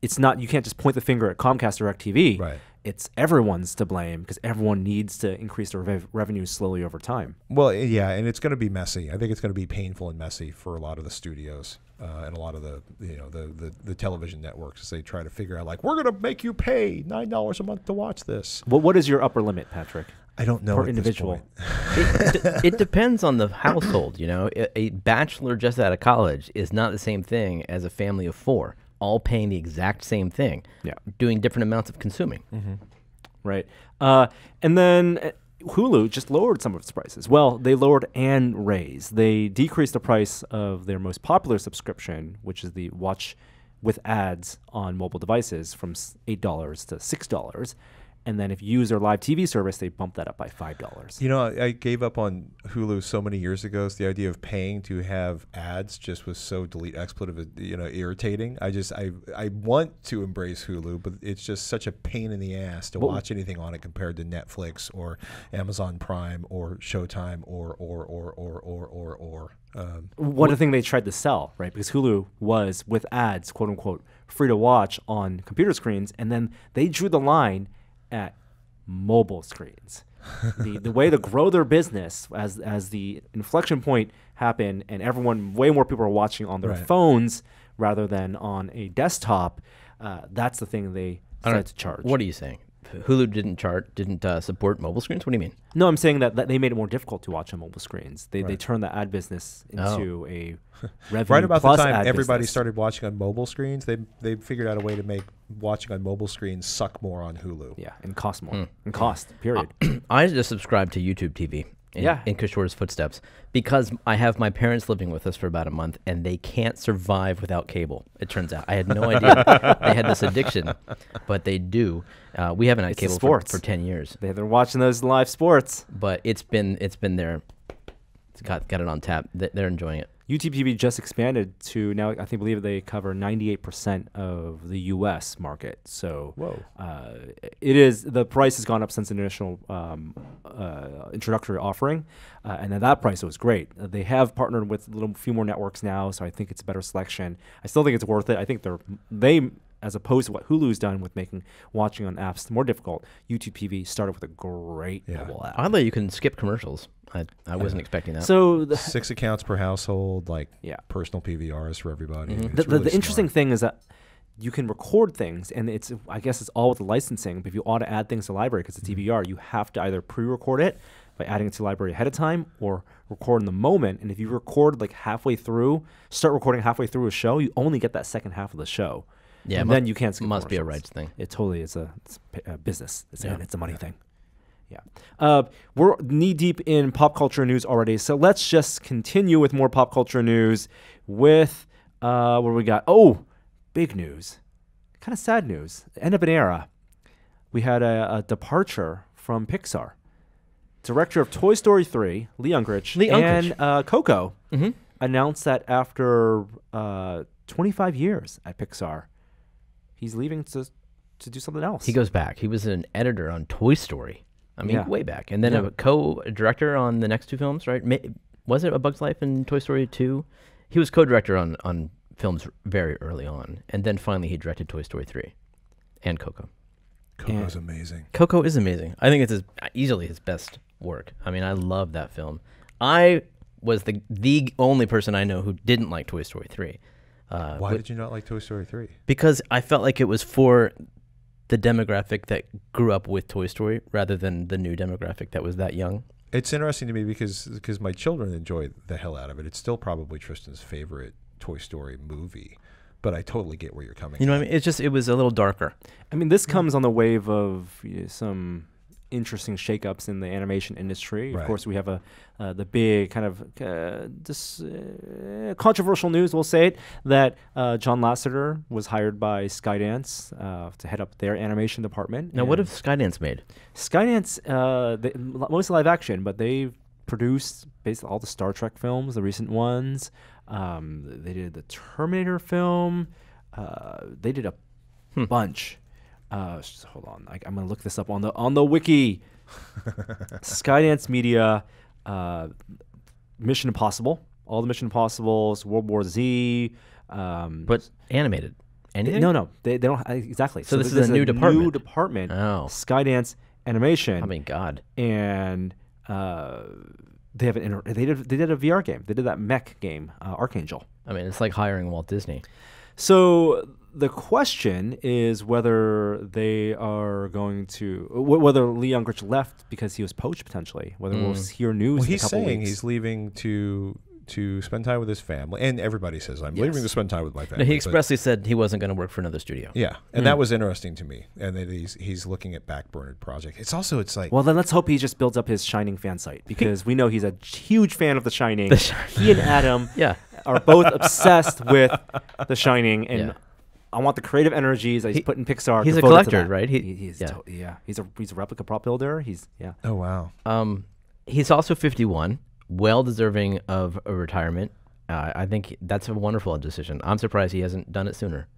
It's not you can't just point the finger at Comcast or TV. Right. It's everyone's to blame because everyone needs to increase their rev- revenue slowly over time. Well, yeah, and it's going to be messy. I think it's going to be painful and messy for a lot of the studios uh, and a lot of the you know the, the the television networks as they try to figure out like we're going to make you pay nine dollars a month to watch this. What what is your upper limit, Patrick? I don't know Per individual. it, [LAUGHS] it depends on the household. You know, a, a bachelor just out of college is not the same thing as a family of four, all paying the exact same thing, Yeah. doing different amounts of consuming. right? Uh, and then uh, Hulu just lowered some of its prices. Well, they lowered and raised. They decreased the price of their most popular subscription, which is the Watch with ads on mobile devices, from eight dollars to six dollars. And then if you use their live TV service, they bumped that up by five dollars. You know, I gave up on Hulu so many years ago. So the idea of paying to have ads just was so delete expletive, you know, irritating. I just I I want to embrace Hulu, but it's just such a pain in the ass to Well- watch anything on it compared to Netflix or Amazon Prime or Showtime or or or or or or or. Um, One of the things they tried to sell, right? Because Hulu was with ads, quote unquote, free to watch on computer screens, and then they drew the line at mobile screens. the the way to grow their business as as the inflection point happened, and everyone, way more people are watching on their Right. phones rather than on a desktop. Uh, that's the thing they decided to charge. What are you saying? Hulu didn't chart, didn't uh, support mobile screens. What do you mean? No, I'm saying that, that they made it more difficult to watch on mobile screens. They, they turned the ad business Oh. into a [LAUGHS] revenue right about the time everybody business. started watching on mobile screens, they they figured out a way to make watching on mobile screens suck more on Hulu. Yeah, and cost more. Hmm. And cost, period. [CLEARS THROAT] I just subscribed to YouTube TV. In, Yeah. in Kishore's footsteps because I have my parents living with us for about a month and they can't survive without cable. It turns out I had no idea they had this addiction, but they do. Uh, we haven't had It's cable for, sports. for ten years, They've been watching those live sports. but it's been it's been there. It's got got it on tap. They're enjoying it. YouTube TV just expanded to now, I think, believe they cover 98% of the U.S. market. So Whoa. uh, it is, the price has gone up since the initial um, uh, introductory offering. Uh, and then that price it was great. Uh, they have partnered with a little few more networks now, so I think it's a better selection. I still think it's worth it. I think they're, they, as opposed to what Hulu's done with making watching on apps more difficult, YouTube TV started with a great Yeah. mobile app. Oddly, you can skip commercials. I, I wasn't expecting that. So the, Six accounts per household, like Yeah. personal PVRs for everybody. It's the, the, really the interesting thing is that you can record things, and it's I guess it's all with the licensing. But if you ought to add things to library because it's Mm-hmm. DVR, you have to either pre-record it by adding it to library ahead of time or record in the moment. And if you record like halfway through, start recording halfway through a show, you only get that second half of the show. yeah, and mu- then you can't skip must be a commercials. rights thing. It totally is a, it's a a business. It's, a, Yeah. it's a money thing. Yeah. Uh, we're knee deep in pop culture news already. So let's just continue with more pop culture news with uh, what we got? Oh, big news. Kind of sad news. End of an era. We had a, a departure from Pixar. Director of Toy Story 3, Lee Unkrich, Lee and uh, Coco Mhm. announced that after uh, 25 years at Pixar. He's leaving to to do something else. He goes back. He was an editor on Toy Story. I mean, Yeah. way back, and then Yeah. a co-director on the next two films, right? Ma- Was it A Bug's Life and Toy Story Two? He was co-director on on films very early on, and then finally he directed Toy Story Three, and Coco. Coco is amazing. Coco is amazing. I think it's his, easily his best work. I mean, I love that film. I was the the only person I know who didn't like Toy Story Three. Uh, Why wi- did you not like Toy Story 3? because I felt like it was for the demographic that grew up with Toy Story rather than the new demographic that was that young. It's interesting to me because because my children enjoy the hell out of it. It's still probably Tristan's favorite Toy Story movie, but I totally get where you're coming. You know what I mean? It's just it was a little darker. I mean, this comes on the wave of you know, some interesting shakeups in the animation industry. Right. Of course, we have a uh, the big kind of uh, this uh, controversial news. We'll say it that uh, John Lasseter was hired by Skydance uh, to head up their animation department. Now, what have Skydance made? Skydance? Uh, they, mostly live action, but they've produced basically all the Star Trek films, the recent ones. Um, they did the Terminator film. Uh, they did a bunch. Uh, s- hold on, I, I'm gonna look this up on the on the wiki. [LAUGHS] Skydance Media, uh, Mission Impossible, all the Mission Impossibles, World War Z. Um, But animated. Anything? no, no, they, they don't exactly. So this is a new department. New department. department. Oh. Skydance Animation I mean, God. and uh, they have an inter- they did they did a VR game. They did that mech game, uh, Archangel. I mean, it's like hiring Walt Disney. So the question is whether they are going to wh- whether Lee Unkrich left because he was poached potentially. Whether we'll s- hear news. Well, in a he's couple saying weeks. he's leaving to to spend time with his family, and everybody says I'm leaving to spend time with my No, family. he expressly said he wasn't going to work for another studio. yeah, and that mm. was interesting to me, and that he's he's looking at backburnered project. It's also it's like Well, then let's hope he just builds up his Shining fan site because we know he's a huge fan of The Shining. The Shining. he and Adam [LAUGHS] Yeah. are both obsessed with The Shining, and Yeah. I want the creative energies that he's He- put in Pixar. he's a collector, right? He- He, he's yeah. to- yeah, he's a he's a replica prop builder. He's yeah. oh wow, Um, he's also 51, well deserving of a retirement. Uh, I think that's a wonderful decision. I'm surprised he hasn't done it sooner.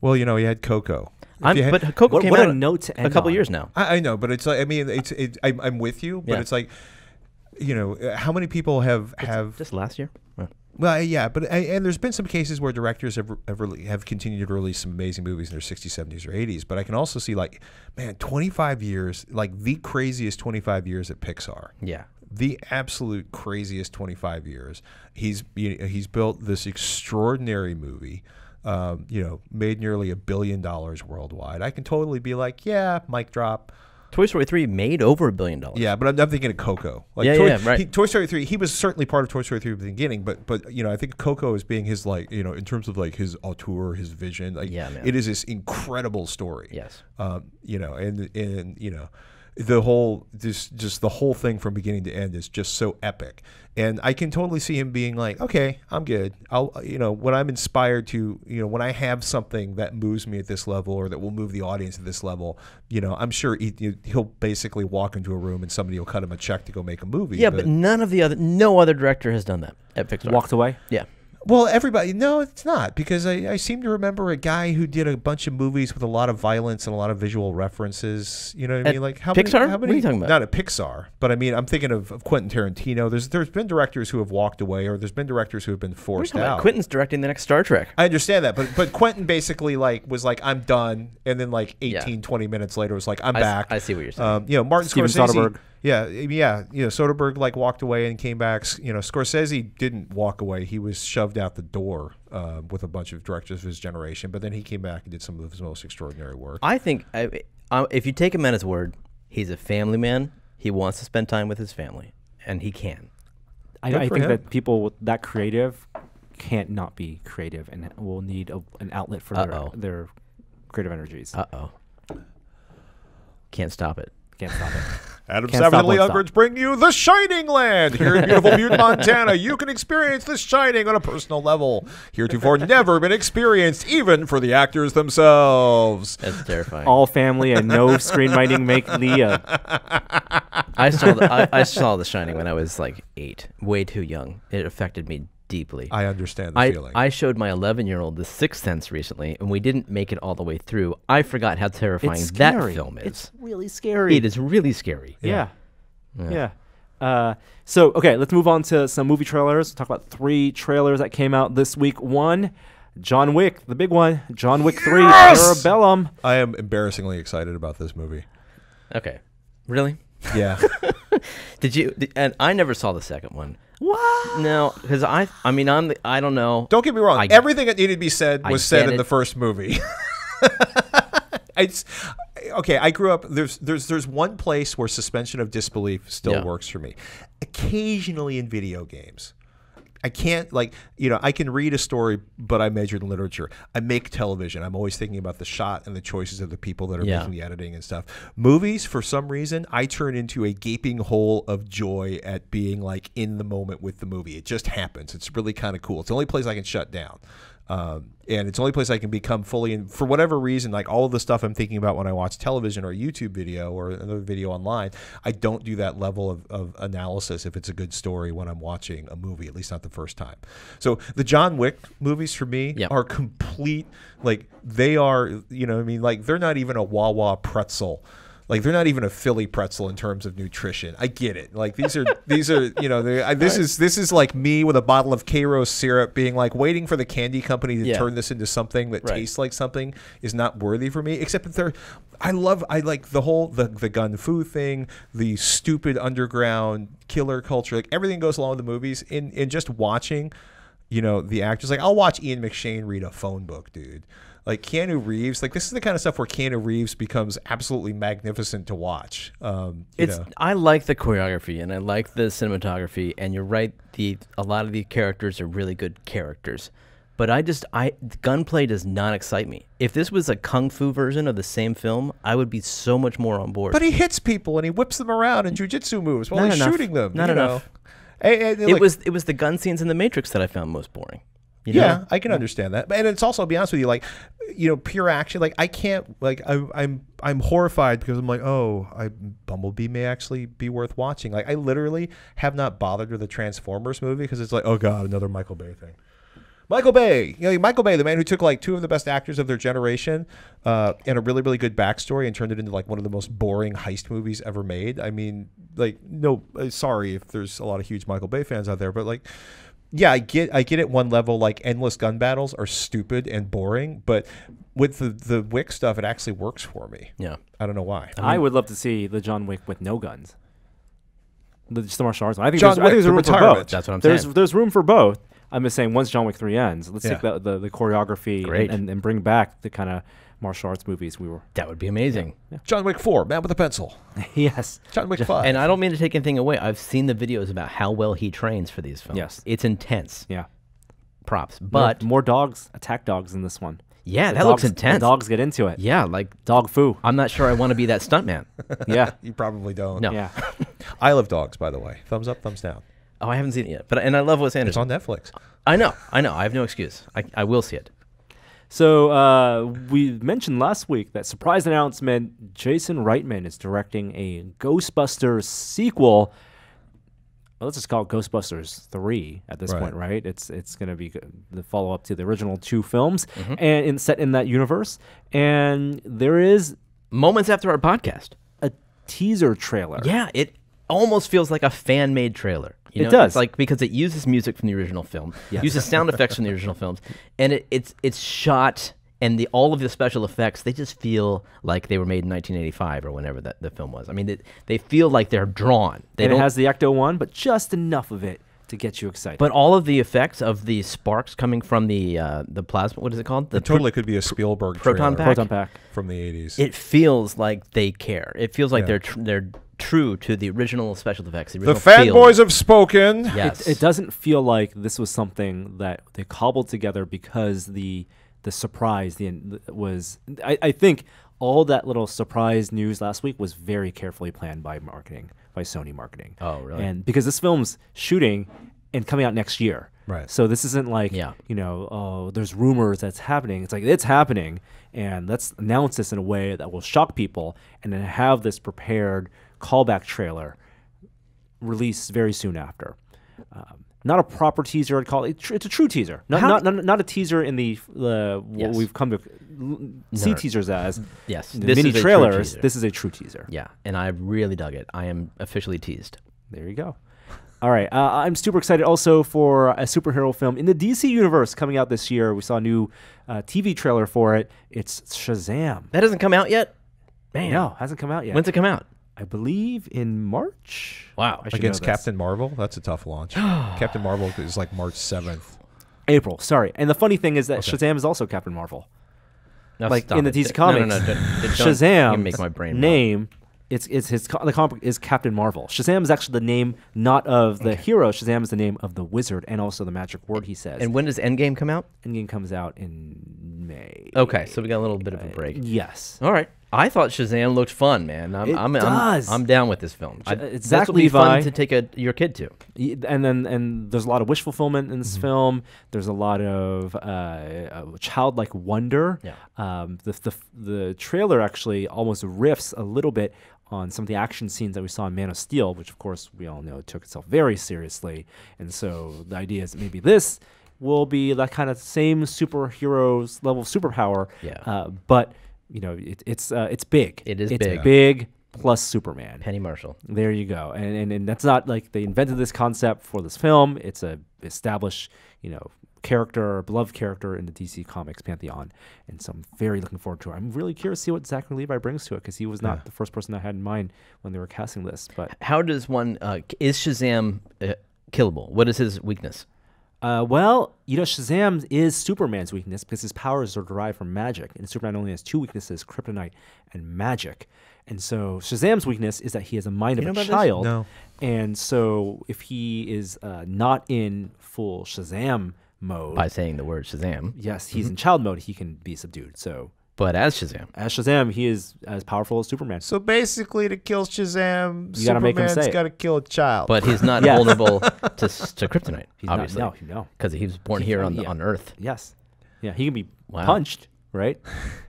well you know he had Coco. I'm, had- but Coco What- came what a out note to a couple on. years now. I, I know, but it's like I mean it's it, I, I'm with you, but Yeah. it's like you know uh, how many people have have Just last year. Uh, Well, yeah, but and, and there's been some cases where directors have have, really, have continued to release some amazing movies in their 60s, 70s, or 80s. But I can also see like, man, 25 years, like the craziest 25 years at Pixar. Yeah. The absolute craziest 25 years. He's you know, he's built this extraordinary movie. Um, you know, made nearly a billion dollars worldwide. I can totally be like, yeah, mic drop. Toy Story 3 made over a billion dollars. Yeah, but I'm, I'm thinking of Coco. Like Yeah, Toy, yeah, right. he- Toy Story three. He was certainly part of Toy Story three at the beginning, but but you know I think Coco is being his like you know in terms of like his auteur, his vision. Like Yeah, man. it is this incredible story. Yes. Um, you know, and and you know, the whole just just the whole thing from beginning to end is just so epic. And I can totally see him being like, okay, I'm good. I'll you know when I'm inspired to you know when I have something that moves me at this level or that will move the audience at this level, you know, I'm sure he, he'll basically walk into a room and somebody will cut him a check to go make a movie. Yeah, but none of the other, no other director has done that at Pixar. Walked away. Yeah. Well, everybody, no, it's not because I, I seem to remember a guy who did a bunch of movies with a lot of violence and a lot of visual references. You know what I mean? Like how Pixar? Many, how What are many, you talking about? Not at Pixar, but I mean, I'm thinking of, of Quentin Tarantino. There's there's been directors who have walked away, or there's been directors who have been What are you forced talking about? out. Quentin's directing the next Star Trek. I understand that, but but Quentin basically like was like I'm done, and then like 18, Yeah. 20 minutes later was like I'm I s- back. I see what you're saying. Um, you know, Martin Steven Scorsese. Soderbergh. Yeah, yeah, you know, Soderbergh like walked away and came back. You know, Scorsese didn't walk away; he was shoved out the door uh, with a bunch of directors of his generation. But then he came back and did some of his most extraordinary work. I think I, I, if you take him at his word, he's a family man. He wants to spend time with his family, and he can. I, I think him. that people with that creative can't not be creative and will need a, an outlet for their, Uh-oh. their creative energies. Uh oh. Can't stop it. Can't stop it. [LAUGHS] Adam Can't Savage and Lee won't stop. Unkrich bring you The Shining Land here in beautiful Butte, [LAUGHS] Montana. You can experience The Shining on a personal level, heretofore never been experienced, even for the actors themselves. That's terrifying. All family and no [LAUGHS] screenwriting make Leah. I saw the, I, I saw The Shining when I was like eight, way too young. It affected me deeply. I understand the I, feeling. I showed my 11 year old The Sixth Sense recently, and we didn't make it all the way through. I forgot how terrifying It's that scary. film is. It's really scary. It is really scary. Yeah. Yeah. Uh, so, okay, let's move on to some movie trailers. Talk about three trailers that came out this week. One, John Wick, the big one. John Wick 3, Yes! Parabellum. I am embarrassingly excited about this movie. Okay. Really? Yeah. [LAUGHS] Did you? Did, and I never saw the second one. What? No, because I. I mean, I'm. The, I don't know. Don't get me wrong. I- Everything that needed to be said was said in it. the first movie. [LAUGHS] it's okay. I grew up. There's there's there's one place where suspension of disbelief still Yeah. works for me. Occasionally in video games. I can't like you know I can read a story, but I majored in literature. I make television. I'm always thinking about the shot and the choices of the people that are Yeah. making the editing and stuff. Movies, for some reason, I turn into a gaping hole of joy at being like in the moment with the movie. It just happens. It's really kind of cool. It's the only place I can shut down. Um, and it's the only place I can become fully in for whatever reason, like all of the stuff I'm thinking about when I watch television or a YouTube video or another video online, I don't do that level of, of analysis if it's a good story when I'm watching a movie, at least not the first time. So the John Wick movies for me Yep. are complete, like they are, you know, what I mean, like they're not even a Wawa pretzel. Like they're not even a Philly pretzel in terms of nutrition. I get it. Like these are these are you know I, this is this is like me with a bottle of Karo syrup being like waiting for the candy company to Yeah. turn this into something that Right. tastes like something is not worthy for me. Except that they're I love I like the whole the the gun fu thing, the stupid underground killer culture. Like everything goes along with the movies. In in just watching, you know the actors. Like I'll watch Ian McShane read a phone book, dude. Like Keanu Reeves, like this is the kind of stuff where Keanu Reeves becomes absolutely magnificent to watch. Um, you It's. know. I like the choreography and I like the cinematography. And you're right. The a lot of the characters are really good characters. But I just I gunplay does not excite me. If this was a kung fu version of the same film, I would be so much more on board. But he hits people and he whips them around in jujitsu moves while Not he's enough. shooting them. Not you know. enough. Hey, hey, it look, was it was the gun scenes in the Matrix that I found most boring. You know? Yeah, I can understand that, and it's also, I'll be honest with you, like, you know, pure action. Like, I can't, like, I, I'm, I'm horrified because I'm like, oh, I Bumblebee may actually be worth watching. Like, I literally have not bothered with the Transformers movie because it's like, oh god, another Michael Bay thing. Michael Bay, you know, Michael Bay, the man who took like two of the best actors of their generation uh, and a really, really good backstory and turned it into like one of the most boring heist movies ever made. I mean, like, no, uh, sorry if there's a lot of huge Michael Bay fans out there, but like, yeah, I get, I get at one level, like endless gun battles are stupid and boring, but with the the Wick stuff, it actually works for me. Yeah. I don't know why. I would love to see the John Wick with no guns. The, just the martial arts one. I think John there's, I think there's for room for both. That's what I'm there's, saying. There's room for both. I'm just saying once John Wick 3 ends, let's take the, the, the choreography and- Great. And, and bring back the kind of martial arts movies we were. That would be amazing. John Wick Four, Man with a Pencil. [LAUGHS] yes. John Wick Five. And I don't mean to take anything away. I've seen the videos about how well he trains for these films. Yes. It's intense. Yeah. Props. But more, dogs, attack dogs in this one. yeah, The that looks intense. The dogs get into it. Yeah, like Dog foo. I'm not sure I want to be that stuntman. [LAUGHS] Yeah. you probably don't. No. yeah. [LAUGHS] I love dogs, by the way. Thumbs up, thumbs down. Oh, I haven't seen it yet. But and I love Wes It's on Netflix. I know. I know. I have no excuse. I, I will see it. So uh, we mentioned last week that surprise announcement: Jason Reitman is directing a Ghostbusters sequel. Well, let's just call it Ghostbusters Three at this Right. point, right? It's it's going to be the follow up to the original two films, Mm-hmm. and in, set in that universe. And there is Moments after our podcast. a teaser trailer. Yeah, it almost feels like a fan made trailer. You It know, does. It's like because it uses music from the original film, uses sound effects from the original films, and it, it's it's shot and the all of the special effects they just feel like they were made in 1985 or whenever that the film was. I mean, they, they feel like they're drawn. They and it has the Ecto One, but just enough of it to get you excited. But all of the effects of the sparks coming from the uh, the plasma, what is it called? The It totally could be a Spielberg Proton pack? Proton Pack. from the 80s. It feels like they care. It feels like Yeah. they're tr- they're true to the original special effects. The, the fanboys have spoken. Yes. It, it doesn't feel like this was something that they cobbled together because the the surprise the was. I, I think all that little surprise news last week was very carefully planned by marketing by Sony marketing. Oh, really? And because this film's shooting and coming out next year. Right. So this isn't like Yeah. you know oh there's rumors that's happening. It's like it's happening, and let's announce this in a way that will shock people, and then have this prepared callback trailer release very soon after. Um, not a proper teaser. I'd call it. It's a true teaser, not How not, not not a teaser in the uh, what Yes. we've come to see No. teasers as. Yes, the this mini trailers. This is a true teaser. Yeah, and I really dug it. I am officially teased. There you go. All right, uh, I'm super excited also for a superhero film in the DC universe coming out this year. We saw a new uh, TV trailer for it. It's Shazam. That hasn't come out yet. Man, No, hasn't come out yet. when's it come out? I believe in March. Wow. Against. Captain Marvel, that's a tough launch. [GASPS] Captain Marvel is like March seventh. April. Sorry. And the funny thing is that Shazam is also Captain Marvel. No, like stop in the. DC No, comics, No, no, no, don't- don't- Shazam make my brain melt. name. It's it's his the comic is Captain Marvel. Shazam is actually the name not of the hero. Shazam is the name of the wizard and also the magic word he says. And when does Endgame come out? Endgame comes out in May. Okay, so we got a little bit of a uh, break. Yes. All right. I thought Shazam looked fun, man. I'm, It I'm, does. I'm, I'm down with this film. I, it's this Zach fun to take a, your kid to. And then and there's a lot of wish fulfillment in this Mm-hmm. film. There's a lot of uh, uh, childlike wonder. Yeah. Um, the, the the trailer actually almost riffs a little bit on some of the action scenes that we saw in Man of Steel, which of course we all know took itself very seriously. And so the idea is that maybe this will be that kind of same superheroes level of superpower. Yeah. Uh, but you know it, it's uh, it's big. It is it's big. Big plus Superman. Penny Marshall. There you go. And, and and that's not like they invented this concept for this film. It's a established, you know, character, beloved character in the DC Comics pantheon. And so I'm very looking forward to it. I'm really curious to see what Zachary Levi brings to it because he was not the first person I had in mind when they were casting this. But How does one uh, is Shazam uh, killable? What is his weakness? Uh, well, you know, Shazam is Superman's weakness because his powers are derived from magic, and Superman only has two weaknesses: kryptonite and magic. And so Shazam's weakness is that he has a mind You of a child. No. And so if he is uh, not in full Shazam mode, By saying the word Shazam, yes, Mm-hmm. he's in child mode, he can be subdued. So but as Shazam. as Shazam, he is as powerful as Superman. So basically, to kill Shazam, You gotta make him say it. got to kill a child. But he's not [LAUGHS] Yes. vulnerable [LAUGHS] to, s- to kryptonite, He's obviously. not, no, no. Because he was born He here on, the, yeah. on Earth. Yes. Yeah, he can be Wow. punched, right?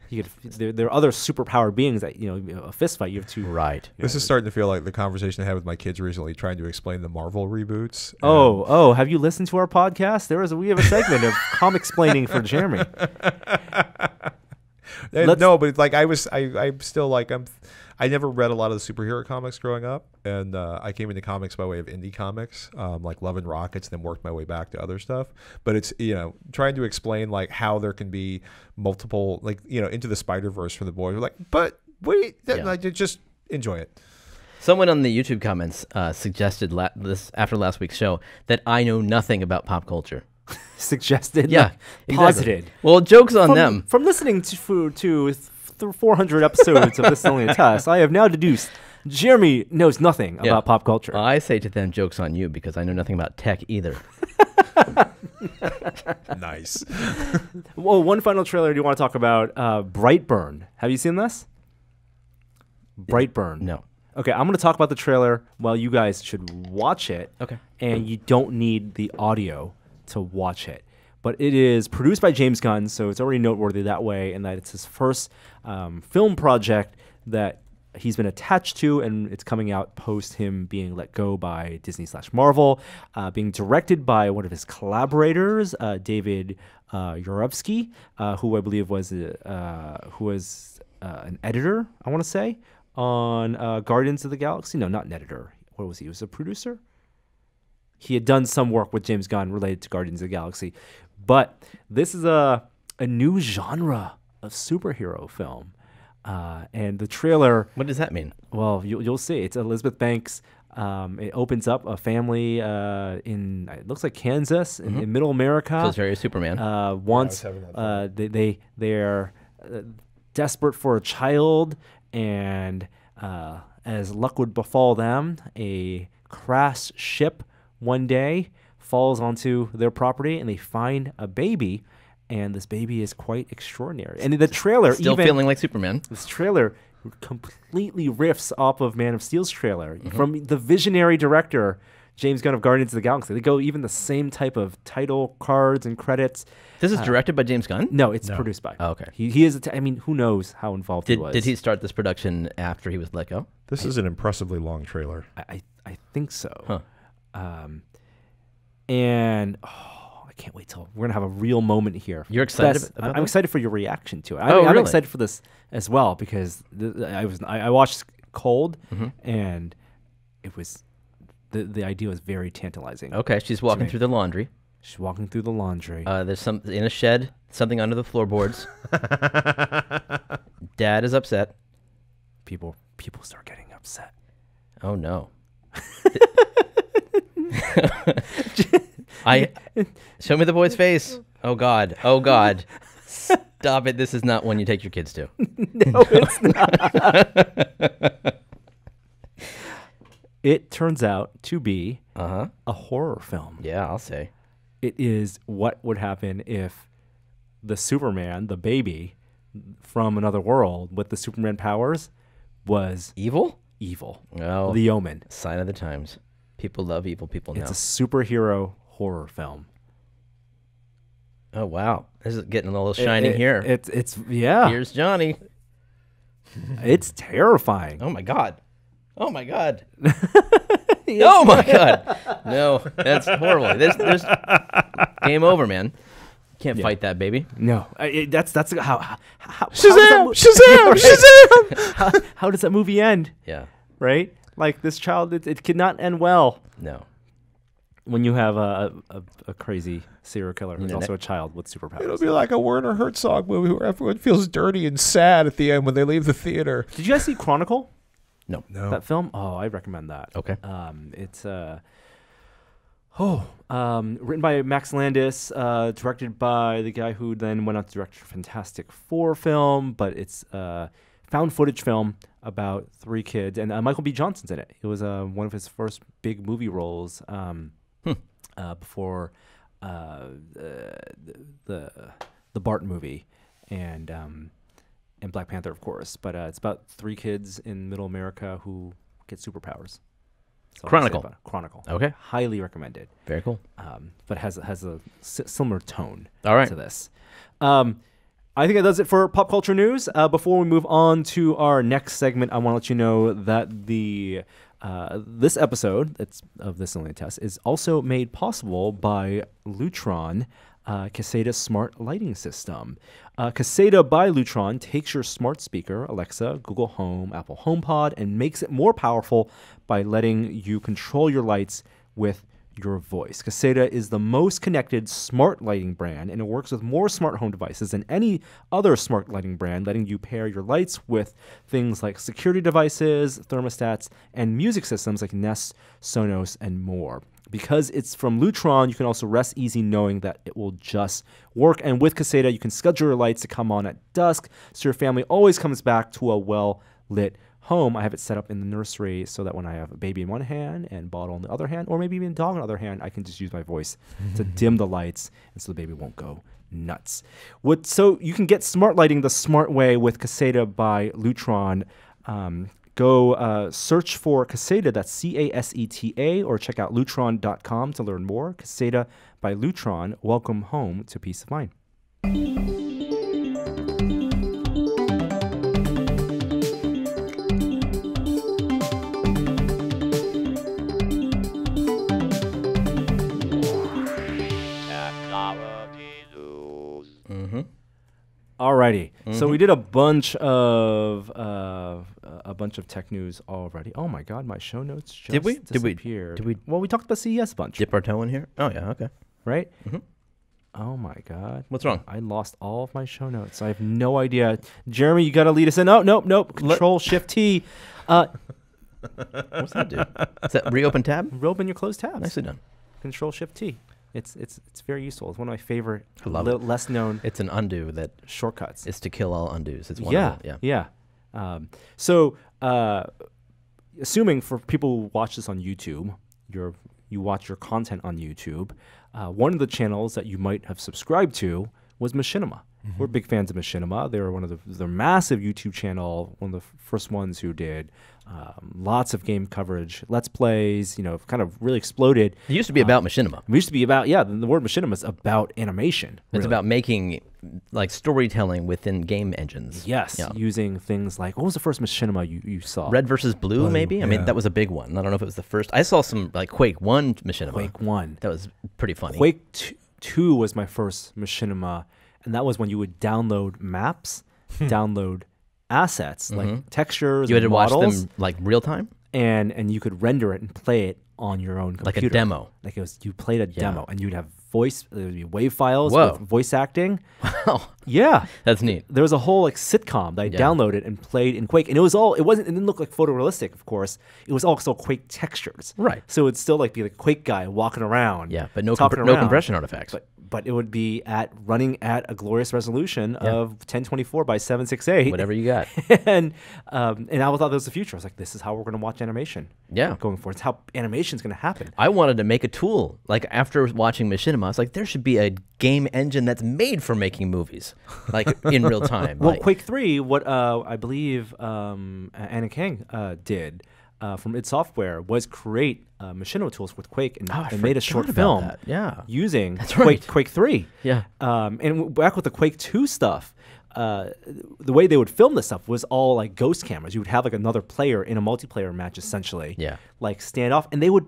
He could. There, there are other superpowered beings that you know a fist fight. You have to. Right. this is starting to feel like the conversation I had with my kids recently, trying to explain the Marvel reboots. and- Oh, um, oh! Have you listened to our podcast? There is a, we have a segment of [LAUGHS] comic explaining for Jeremy. And no, but like I was, I, I'm still like I'm. I never read a lot of the superhero comics growing up, and uh, I came into comics by way of indie comics, um, like Love and Rockets, then worked my way back to other stuff. But it's you know trying to explain like how there can be multiple like you know into the Spider Verse for the boys. We're like, but wait, that, Yeah. like, just enjoy it. Someone on the YouTube comments uh, suggested la- this after last week's show that I know nothing about pop culture. [LAUGHS] Suggested, Yeah, like, exactly. posited. Well, jokes on from, them. From listening to to, to th- 400 episodes of this only a test, I have now deduced Jeremy knows nothing Yeah. about pop culture. I say to them, jokes on you because I know nothing about tech either. [LAUGHS] Nice. [LAUGHS] well, one final trailer Do you want to talk about: uh, Brightburn. Have you seen this? Brightburn. No. Okay, I'm going to talk about the trailer while you guys should watch it. Okay. And you don't need the audio to watch it. But it is produced by James Gunn, so it's already noteworthy that way, and that it's his first um, film project that he's been attached to, and it's coming out post him being let go by Disney slash Marvel, uh, being directed by one of his collaborators, uh, David uh, uh, who I believe was uh, who was uh, an editor, I want to say, on uh, Guardians of the Galaxy. No, not an editor. What was he? He was a producer he had done some work with James Gunn related to Guardians of the Galaxy. But this is a a new genre of superhero film. Uh, and the trailer, What does that mean? well, you, you'll see. It's Elizabeth Banks. Um, it opens up a family uh, in it looks like Kansas in, in Middle America. Feels very Superman. Uh, wants having uh, they they they're uh, desperate for a child, and uh, as luck would befall them, a crash ship one day falls onto their property, and they find a baby, and this baby is quite extraordinary. And the trailer Still even feeling like Superman. this trailer completely riffs off of Man of Steel's trailer Mm-hmm. from the visionary director James Gunn of Guardians of the Galaxy. They go even the same type of title cards and credits. This is directed by James Gunn. No, it's produced by. Oh, okay. He, he is. A t- I mean, who knows how involved Did, he was? did he start this production after he was let go? This is an impressively long trailer. I, I, I think so. Huh. Um, and oh, I can't wait till we're gonna have a real moment here. You're excited I'm that? excited for your reaction to it. I, Oh, I'm really? excited for this as well because th- I was I, I watched Cold Mm-hmm. and it was the the idea was very tantalizing. Okay, she's walking through the laundry. She's walking through the laundry. Uh, there's some in a shed, something under the floorboards. [LAUGHS] Dad is upset. people people start getting upset. Oh no. [LAUGHS] [LAUGHS] I show me the boy's face. Oh God. Oh God. Stop it. This is not one you take your kids to. [LAUGHS] No, it's not. [LAUGHS] it turns out to be Uh huh. a horror film. Yeah, I'll say. It is what would happen if the Superman, the baby from another world with the Superman powers, was Evil? evil. Oh, The Omen. sign of the times. People love evil people now. It's a superhero horror film. oh wow, this is getting a little shining It- here. It's it's yeah. Here's Johnny. it's terrifying. Oh my God. Oh my God. [LAUGHS] oh my God. No, that's horrible. This there's game over, man. Can't fight that baby. No, I- it, that's that's how how, how, Shazam! that Shazam! [LAUGHS] Shazam! how, how does that movie end? Yeah. Right? Like this child, it, it cannot end well No. when you have a a, a crazy serial killer who's also a child with superpowers. It'll be like a Werner Herzog movie where everyone feels dirty and sad at the end when they leave the theater. Did you guys see Chronicle? No. No. That film? Oh, I recommend that. Okay. Um, it's uh, oh, um, written by Max Landis, uh, directed by the guy who then went on to direct Fantastic Four film, but it's uh, found footage film about three kids, and uh, Michael B. Johnson's in it. It was uh, one of his first big movie roles um, uh, before uh, the, the the Bart movie, and um, and Black Panther, of course. But uh, it's about three kids in Middle America who get superpowers. That's all I'll say Chronicle. Chronicle. Okay. Highly recommended. Very cool. Um, but has has a similar tone All right. to this. Um, I think that does it for pop culture news. Uh, before we move on to our next segment, I want to let you know that the uh, this episode that's of this only test is also made possible by Lutron. Uh, Caseta smart lighting system. Uh, Caseta by Lutron takes your smart speaker, Alexa, Google Home, Apple HomePod, and makes it more powerful by letting you control your lights with your voice. Caseta is the most connected smart lighting brand, and it works with more smart home devices than any other smart lighting brand, letting you pair your lights with things like security devices, thermostats, and music systems like Nest, Sonos, and more. Because it's from Lutron, you can also rest easy knowing that it will just work. And with Caseta, you can schedule your lights to come on at dusk, so your family always comes back to a well lit home. I have it set up in the nursery so that when I have a baby in one hand and bottle in the other hand, or maybe even dog in the other hand, I can just use my voice to [LAUGHS] dim the lights, and so the baby won't go nuts. What so you can get smart lighting the smart way with Caseta by Lutron. Um, go uh, search for Caseta, that's C A S E T A, or check out lutron.com to learn more. Caseta by Lutron. Welcome home to peace of mind. Alrighty, so we did a bunch of uh, a bunch of tech news already. Oh my God, my show notes just Did we? Did we- did we- Well, we talked about CES a bunch, Dip our toe in here. Oh yeah. Okay. right? Oh my God, What's wrong? I lost all of my show notes. I have no idea. Jeremy, you got to lead us in. Oh nope, nope. Control Shift T. Uh, What's that do? Is that reopen tab? Reopen your closed tabs. Nicely done. Control Shift T. It's it's it's very useful. It's one of my favorite, love li- it. less known It's an undo that shortcuts. is to kill all undos. It's one yeah, wonderful. Yeah. yeah. Um, so, uh, assuming for people who watch this on YouTube, you're you watch your content on YouTube. Uh, one of the channels that you might have subscribed to was Machinima. We're big fans of Machinima. They were one of the the massive YouTube channel, one of the first ones who did um, lots of game coverage, let's plays. You know, kind of really exploded. It used to be about machinima. It used to be about yeah. The, the word Machinima is about animation. It's really. about making like storytelling within game engines. yes, Yeah. using things like what was the first Machinima you, you saw? Red versus blue, Blue, maybe. I mean, that was a big one. I don't know if it was the first. I saw some like Quake One machinima. Quake One. That was pretty funny. Quake t- Two was my first Machinima, and that was when you would download maps, [LAUGHS] download assets like textures, Mm-hmm. you had to and watch them like real time. and and you could render it and play it on your own computer, Like a demo. Like it was you played a demo, and you'd have voice, there would be wave files Whoa. with voice acting. [LAUGHS] Oh, Yeah, that's neat. there was a whole like sitcom that I Yeah. downloaded and played in Quake, and it was all it wasn't it didn't look like photorealistic, of course. It was also Quake textures, Right. So it'd still like be like Quake guy walking around, Yeah, but no compre- no compression artifacts. But but it would be at running at a glorious resolution of 1024 by 768, Whatever you got. [LAUGHS] and um, and I thought that was the future. I was like, this is how we're going to watch animation. Yeah. going forward. It's how animation's going to happen. I wanted to make a tool. Like after watching Machinima, I was like, there should be a game engine that's made for making movies, like [LAUGHS] in real time. Well, like- Quake 3, what uh, I believe um, Anna Kang uh, did uh, from id Software was create uh, machinima tools with Quake and, Oh, and made a short film that. Yeah. using That's Quake, right. Quake 3. Yeah. Um, and back with the Quake 2 stuff, uh, the way they would film this stuff was all like ghost cameras. You would have like another player in a multiplayer match essentially. Yeah. Like stand off, and they would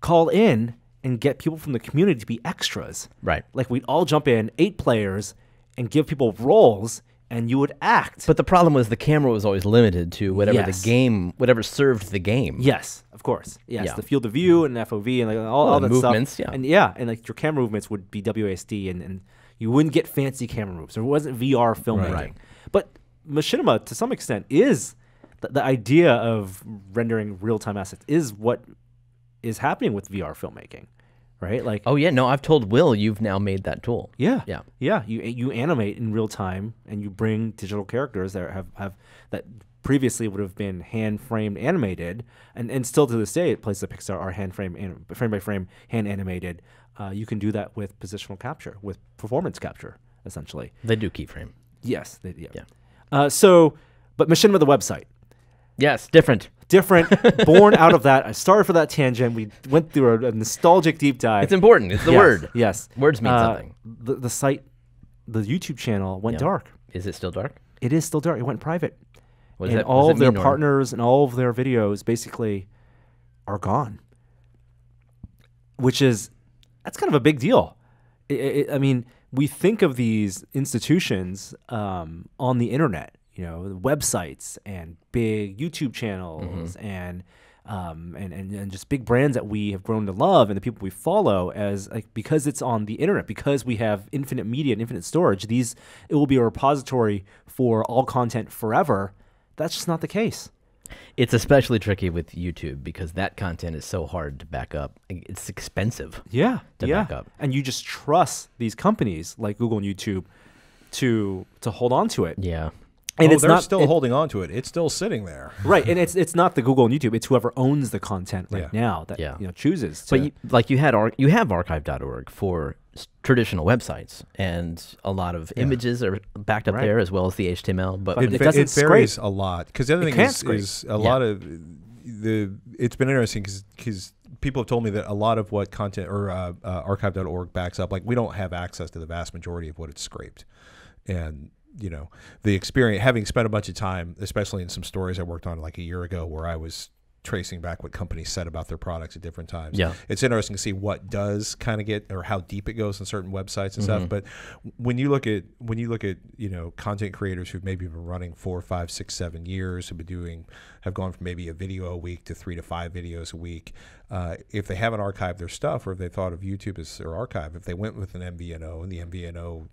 call in and get people from the community to be extras. Right. Like we'd all jump in, eight players, and give people roles, and you would act. But the problem was the camera was always limited to whatever Yes. the game, whatever served the game. yes, of course. Yes, Yeah. the field of view and FOV and like all, Well, all the that movements, stuff. yeah. And yeah, and like your camera movements would be WASD, and, and you wouldn't get fancy camera moves. There wasn't VR filmmaking. Right. But machinima, to some extent, is the, the idea of rendering real time assets is what is happening with VR filmmaking, right? Like Oh yeah, no, I've told Will you've now made that tool. Yeah, Yeah. yeah. You you animate in real time, and you bring digital characters that have have that previously would have been hand framed animated, and and still to this day, places like Pixar are hand frame anim- frame by frame hand animated. Uh, you can do that with positional capture, with performance capture, essentially. They do keyframe. Yes, they, yeah. Yeah. Uh, so, but Machinima the website Yes, different. Different, born out of that. I started for that tangent. We went through a, a nostalgic deep dive. It's important. It's the Yes, word. Yes. Words mean Uh, something. The, the site, the YouTube channel went Yeah. dark. Is it still dark? It is still dark. It went private. What and that- all of their mean, partners and all of their videos basically are gone. Which is, that's kind of a big deal. I- I- I mean, we think of these institutions um, on the internet, you know, websites and big YouTube channels Mm-hmm. and, um, and, and and just big brands that we have grown to love and the people we follow as like because it's on the internet because we have infinite media and infinite storage these it will be a repository for all content forever that's just not the case It's especially tricky with YouTube because that content is so hard to back up. It's expensive. Yeah, to yeah. back up. And you just trust these companies like Google and YouTube to to hold on to it. Yeah. And oh, it's they're not still it- holding on to it. It's still sitting there. right, and it's it's not the Google and YouTube. It's whoever owns the content right Yeah. now that Yeah. you know chooses. To, But you, like you had ar- you have archive.org for traditional websites and a lot of images are backed up Right. there as well as the HTML. But, But It, it doesn't it varies scrape. a lot because the other thing is, is a lot of the. It's been interesting because people have told me that a lot of what content or uh, uh, archive.org backs up, like we don't have access to the vast majority of what it's scraped, and you know the experience having spent a bunch of time, especially in some stories I worked on like a year ago, where I was tracing back what companies said about their products at different times. Yeah. it's interesting to see what does kind of get or how deep it goes in certain websites and stuff. But when you look at when you look at you know content creators who've maybe been running four, five, six, seven years, have been doing have gone from maybe a video a week to three to five videos a week. Uh, if they haven't archived their stuff, or if they thought of YouTube as their archive, if they went with an MVNO and the MVNO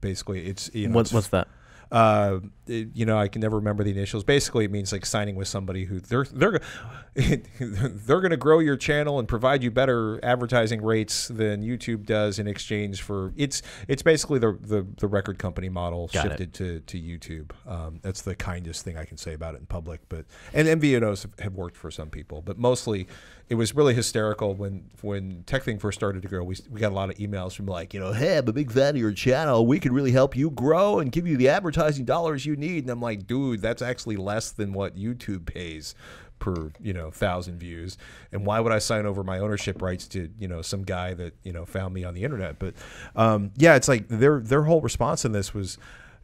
basically it's you know what, it's- what's that? Uh, it- you know, I can never remember the initials. Basically, it means like signing with somebody who they're they're [LAUGHS] they're going to grow your channel and provide you better advertising rates than YouTube does in exchange for it's it's basically the the, the record company model Got it. shifted to to YouTube. Um, that's the kindest thing I can say about it in public. But and MVNOs have, have worked for some people, but mostly it was really hysterical when when TekThing first started to grow. We we got a lot of emails from like you know, hey, I'm a big fan of your channel. We can really help you grow and give you the advertising dollars you need. And I'm like, dude, that's actually less than what YouTube pays per you know thousand views and why would i sign over my ownership rights to you know some guy that you know found me on the internet but um, yeah it's like their their whole response in this was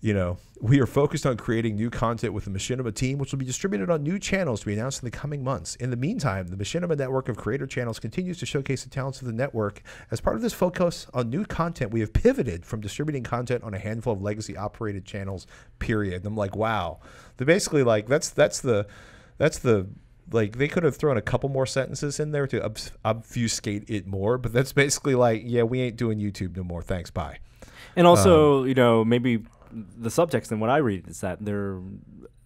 you know we are focused on creating new content with the machinima team which will be distributed on new channels to be announced in the coming months. In the meantime the machinima network of creator channels continues to showcase the talents of the network as part of this focus on new content. We have pivoted from distributing content on a handful of legacy operated channels period. And i'm like wow. They're basically like that's that's the that's the like they could have thrown a couple more sentences in there to obf- obfuscate it more but that's basically like yeah we ain't doing youtube no more. Thanks. Bye. And also, Um, you know, maybe the subtext in what I read is that they're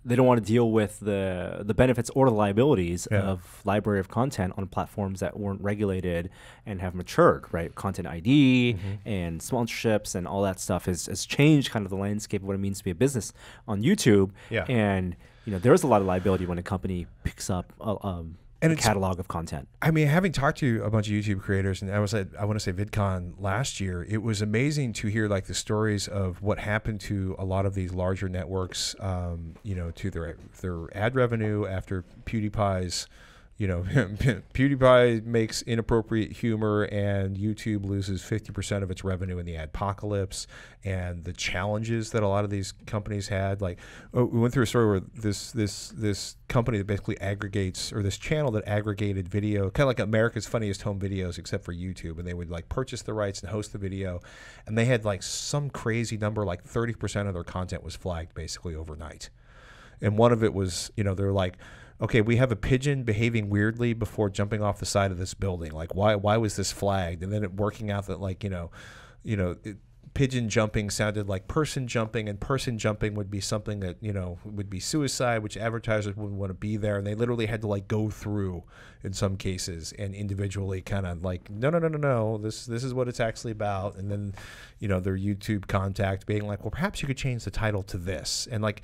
they don't want to deal with the the benefits or the liabilities Yeah. of library of content on platforms that weren't regulated and have matured, right? Content ID Mm-hmm. and sponsorships and all that stuff has, has changed kind of the landscape of what it means to be a business on YouTube. Yeah. And you know, there's a lot of liability when a company picks up a, um, And a catalog of content. I mean, having talked to a bunch of YouTube creators, and I was at I want to say VidCon last year, it was amazing to hear like the stories of what happened to a lot of these larger networks. Um, you know, to their their ad revenue after PewDiePie's. You know, [LAUGHS] PewDiePie makes inappropriate humor, and YouTube loses fifty percent of its revenue in the adpocalypse, and the challenges that a lot of these companies had. Like, oh, we went through a story where this this this company that basically aggregates, or this channel that aggregated video, kind of like America's Funniest Home Videos, except for YouTube, and they would like purchase the rights and host the video, and they had like some crazy number, like thirty percent of their content was flagged basically overnight and one of it was you know they're like okay we have a pigeon behaving weirdly before jumping off the side of this building. Like why why was this flagged? And then it working out that like you know you know it, pigeon jumping sounded like person jumping and person jumping would be something that you know would be suicide which advertisers wouldn't want to be there. And they literally had to like go through in some cases and individually kind of like no no no no no this this is what it's actually about. And then you know their youtube contact being like well perhaps you could change the title to this. And like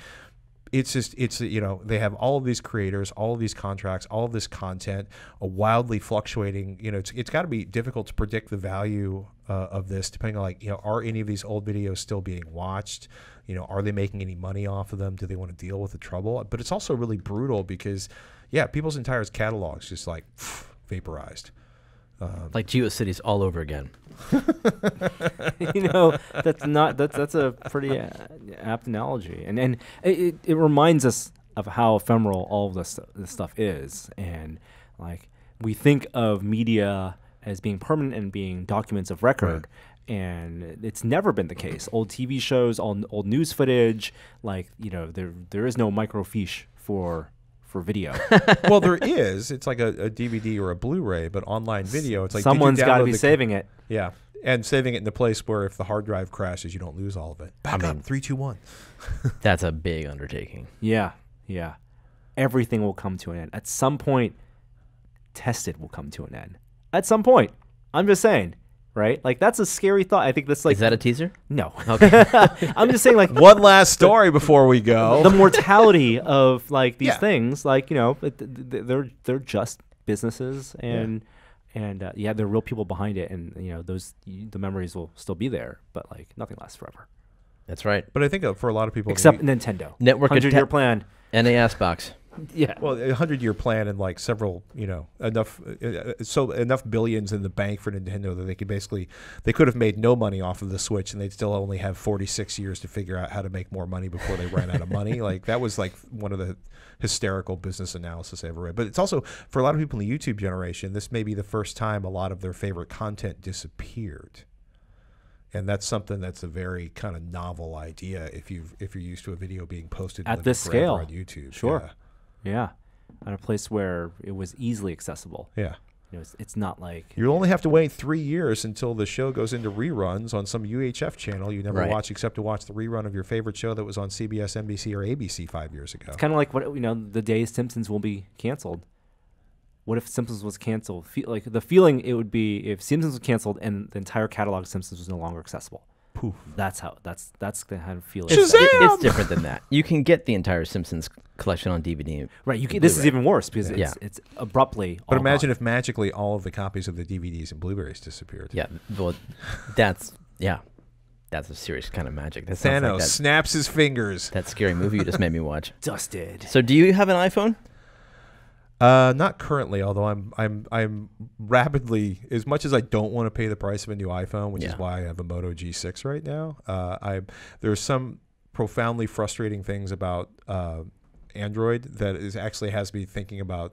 it's just it's you know they have all of these creators all of these contracts all of this content a wildly fluctuating you know it's, it's got to be difficult to predict the value uh, of this depending on like you know are any of these old videos still being watched? You know are they making any money off of them? Do they want to deal with the trouble? But it's also really brutal because yeah people's entire catalogs just like vaporized Like GeoCities all over again. [LAUGHS] you know that's not that's that's a pretty uh, apt analogy. And and it, it, reminds us of how ephemeral all of this, this stuff is. And like we think of media as being permanent and being documents of record. And it's never been the case. Old tv shows old, old news footage like you know there there is no microfiche for for video [LAUGHS] well there is it's like a, a dvd or a blu-ray but online video it's like someone's got to be the- saving it Yeah, and saving it in a place where if the hard drive crashes, you don't lose all of it. Back I up, three, two, one. [LAUGHS] That's a big undertaking. Yeah, yeah. Everything will come to an end. At some point, tested will come to an end. At some point. I'm just saying, right? Like that's a scary thought. I think that's like Is that a teaser? no. Okay. [LAUGHS] I'm just saying like [LAUGHS] One last story before we go. the mortality of like these Yeah. things, like you know, it- th- th- they're they're just businesses and and uh, yeah, there are real people behind it, and you know those the memories will still be there, but like nothing lasts forever That's right. but I think uh, for a lot of people, except the- Nintendo Network hundred year plan. NAS box. Yeah, well, a hundred-year plan and like several, you know, enough, uh, uh, so enough billions in the bank for Nintendo that they could basically, they could have made no money off of the Switch, and they'd still only have forty-six years to figure out how to make more money before they ran out of money. [LAUGHS] Like that was like one of the hysterical business analysis I ever read. But it's also for a lot of people in the YouTube generation, this may be the first time a lot of their favorite content disappeared. And that's something that's a very kind of novel idea if you if you're used to a video being posted At this scale. on YouTube. Sure. yeah, at a place where it was easily accessible. Yeah. yeah. You know, it's, it's not like you'll only have to wait three years until the show goes into reruns on some UHF channel you never Right. watch except to watch the rerun of your favorite show that was on CBS, NBC, or ABC five years ago. It's kind of like what you know. The day Simpsons will be canceled. What if Simpsons was canceled? Fe- like the feeling it would be if Simpsons was canceled and the entire catalog of Simpsons was no longer accessible. Poof. That's how. That's that's the kind of feeling. It's, it- it's different than that. You can get the entire Simpsons collection on DVD. right. You can, this is even worse because it's, Yeah. it's abruptly. But all imagine gone. if magically all of the copies of the DVDs and Blu-rays disappeared. Yeah, well, that's yeah, that's a serious kind of magic. That Thanos like that, snaps his fingers. that scary movie you just made me watch. [LAUGHS] dusted. So, do you have an iPhone? Uh, not currently, although I'm I'm I'm rapidly as much as I don't want to pay the price of a new iPhone, which Yeah. is why I have a Moto G6 right now. Uh, I there's some profoundly frustrating things about uh, Android that is actually has me thinking about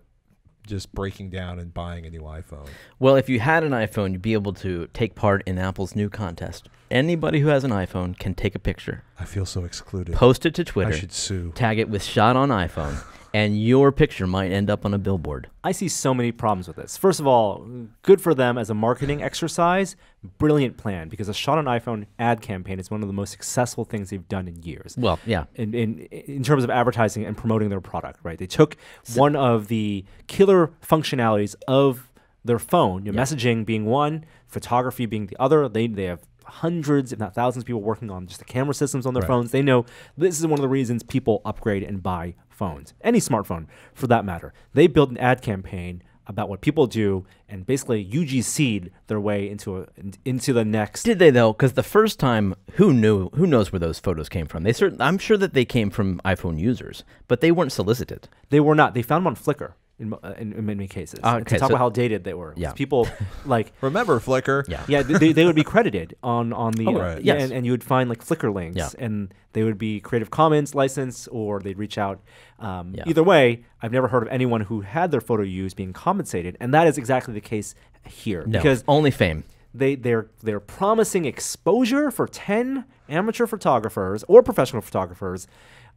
just breaking down and buying a new iPhone. Well, if you had an iPhone, you'd be able to take part in Apple's new contest. Anybody who has an iPhone can take a picture, I feel so excluded. post it to Twitter. I should sue. tag it with "shot on iPhone," [LAUGHS] and your picture might end up on a billboard. I see so many problems with this. First of all, good for them as a marketing exercise. Brilliant plan because a shot on iPhone ad campaign is one of the most successful things they've done in years. Well, yeah, in, in in terms of advertising and promoting their product, right? They took one of the killer functionalities of their phone, your Yeah. messaging being one, photography being the other. They they have hundreds, if not thousands, of people working on just the camera systems on their Right. phones. They know this is one of the reasons people upgrade and buy phones, any smartphone for that matter. They built an ad campaign about what people do and basically UGC'd their way into a, into the next Did they though? Because the first time, who knew? Who knows where those photos came from? They certain. I'm sure that they came from iPhone users, but they weren't solicited. They were not. They found them on Flickr in, uh, in, in many cases. And okay, to talk so- about how dated they were. Yeah. People [LAUGHS] like Remember Flickr? Yeah. yeah, they, they would be credited on on the Oh, uh, right. yeah, Yes. and, and you would find like Flickr links, Yeah. and they would be Creative Commons license, or they'd reach out. Um, Yeah. Either way, I've never heard of anyone who had their photo used being compensated, and that is exactly the case here No, because only fame. they they're they're promising exposure for 10 amateur photographers or professional photographers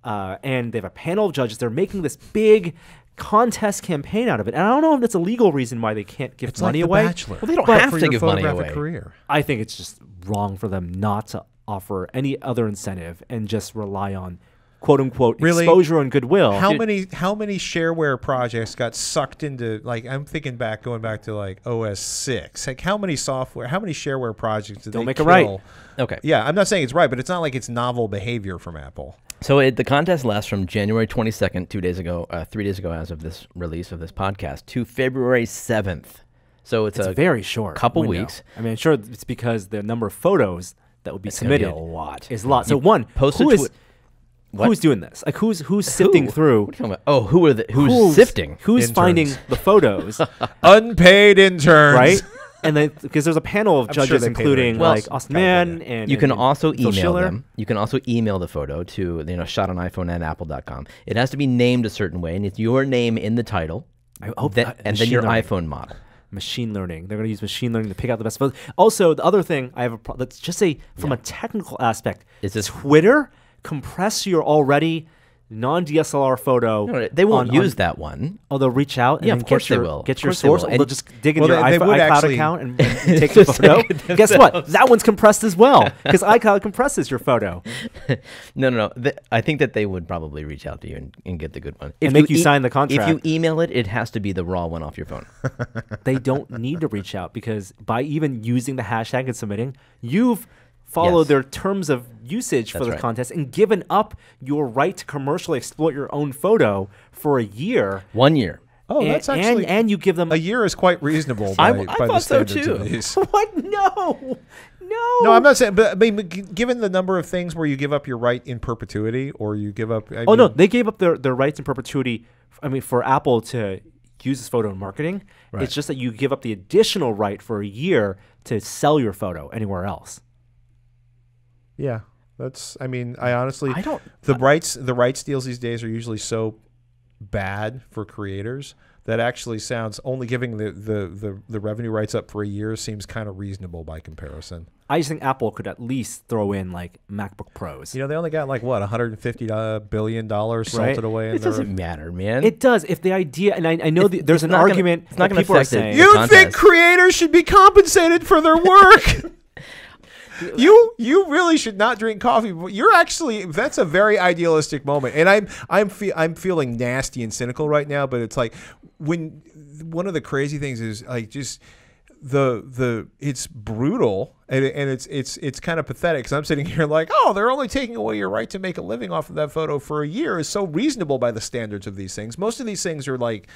uh, and they have a panel of judges they're making this big contest campaign out of it and i don't know if that's a legal reason why they can't give It's like money The away Bachelor. Well, they don't But have to your give money photographic away. career. i think it's just wrong for them not to offer any other incentive and just rely on quote unquote Really? exposure and goodwill How many how many shareware projects got sucked into like I'm thinking back going back to like OS six like how many software how many shareware projects did Don't they make it right. kill? Okay. Yeah, I'm not saying it's right, but it's not like it's novel behavior from Apple. So it, the contest lasts from January 22nd, two days ago, uh, three days ago, as of this release of this podcast, to February 7th. So it's, it's a very short couple window. weeks. i mean sure it's because the number of photos that would be It's gonna be submitted a lot. is a lot so You one post who a is what? who's doing this? Like who's who's sifting Who? through? What are you talking about? Oh, who are the who's, sifting? Who's Interns. finding the photos, [LAUGHS] Unpaid interns. right? And then because there's a panel of I'm judges, they pay their including. Well, like Austin Mann and You can and- also and email them. You can also email the photo to you know shot on iPhone at apple.com. It has to be named a certain way, and it's your name in the title, I hope then- that- and then your learning. iPhone model. Machine learning. They're going to use machine learning to pick out the best photos. Also, the other thing I have a pro- let's just say from a technical aspect, Is this- Twitter compress your already non DSLR photo? No, they won't on- use on- that one. Oh, they'll reach out. And Yeah, of course get they will. Get your course they source. will. They'll just dig in Well, your they- iPhone, would iCloud actually- account and, [LAUGHS] and take the photo. Guess what? That one's compressed as well because [LAUGHS] iCloud compresses your photo. [LAUGHS] No, no, no. Th- I think that they would probably reach out to you and, and get the good one. And make you sign the contract. If you email it, it has to be the raw one off your phone. they don't need to reach out because by even using the hashtag and submitting, you've followed Yes. their terms of usage for That's the right. contest and given up your right to commercially exploit your own photo for a year. One year. Oh, and, that's actually and, and you give them a year is quite reasonable by, I- by I the thought so standards too. of these. [LAUGHS] what? No, no. No, I'm not saying, but I mean, given the number of things where you give up your right in perpetuity, or you give up. I Oh no, they gave up their, their rights in perpetuity. f- I mean, for Apple to use this photo in marketing, Right. it's just that you give up the additional right for a year to sell your photo anywhere else. Yeah, that's. I mean, I honestly, I don't- The rights, the rights deals these days are usually so bad for creators, that actually sounds only giving the, the, the, the revenue rights up for a year seems kind of reasonable by comparison. I just think Apple could at least throw in like MacBook Pros. You know, they only got like what 150 uh, billion dollars Right. salted away in It their. doesn't matter, man. It does. If the idea, and I, I know the, there's it's an not gonna- argument it's not gonna people are affect it. saying. You- You contest. think creators should be compensated for their work? [LAUGHS] you you really should not drink coffee. You're actually that's a very idealistic moment, and I'm I'm fe- I'm feeling nasty and cynical right now. But it's like when one of the crazy things is like just the the it's brutal and, and it's it's it's kind of pathetic because I'm sitting [LAUGHS] here like oh they're only taking away your right to make a living off of that photo for a year is so reasonable by the standards of these things. Most of these things are like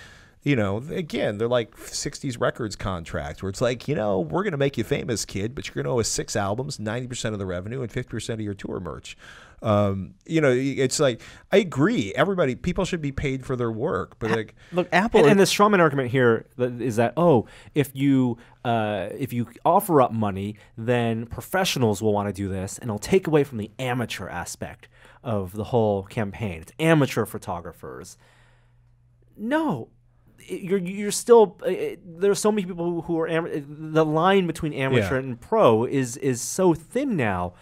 you know, again, they're like 60s records contracts where it's like, you know, we're going to make you famous, kid, but you're going to owe us six albums, 90% of the revenue, and 50% of your tour merch. Um, you know, it's like, I agree. Everybody, people should be paid for their work, but like, Look, Apple. And, and the strawman argument here is that oh, if you uh, if you offer up money, then professionals will want to do this, and it'll take away from the amateur aspect of the whole campaign. It's amateur photographers. No, you're you're still uh, it- there's so many people who, who are am- the line between amateur Yeah. and pro is is so thin now.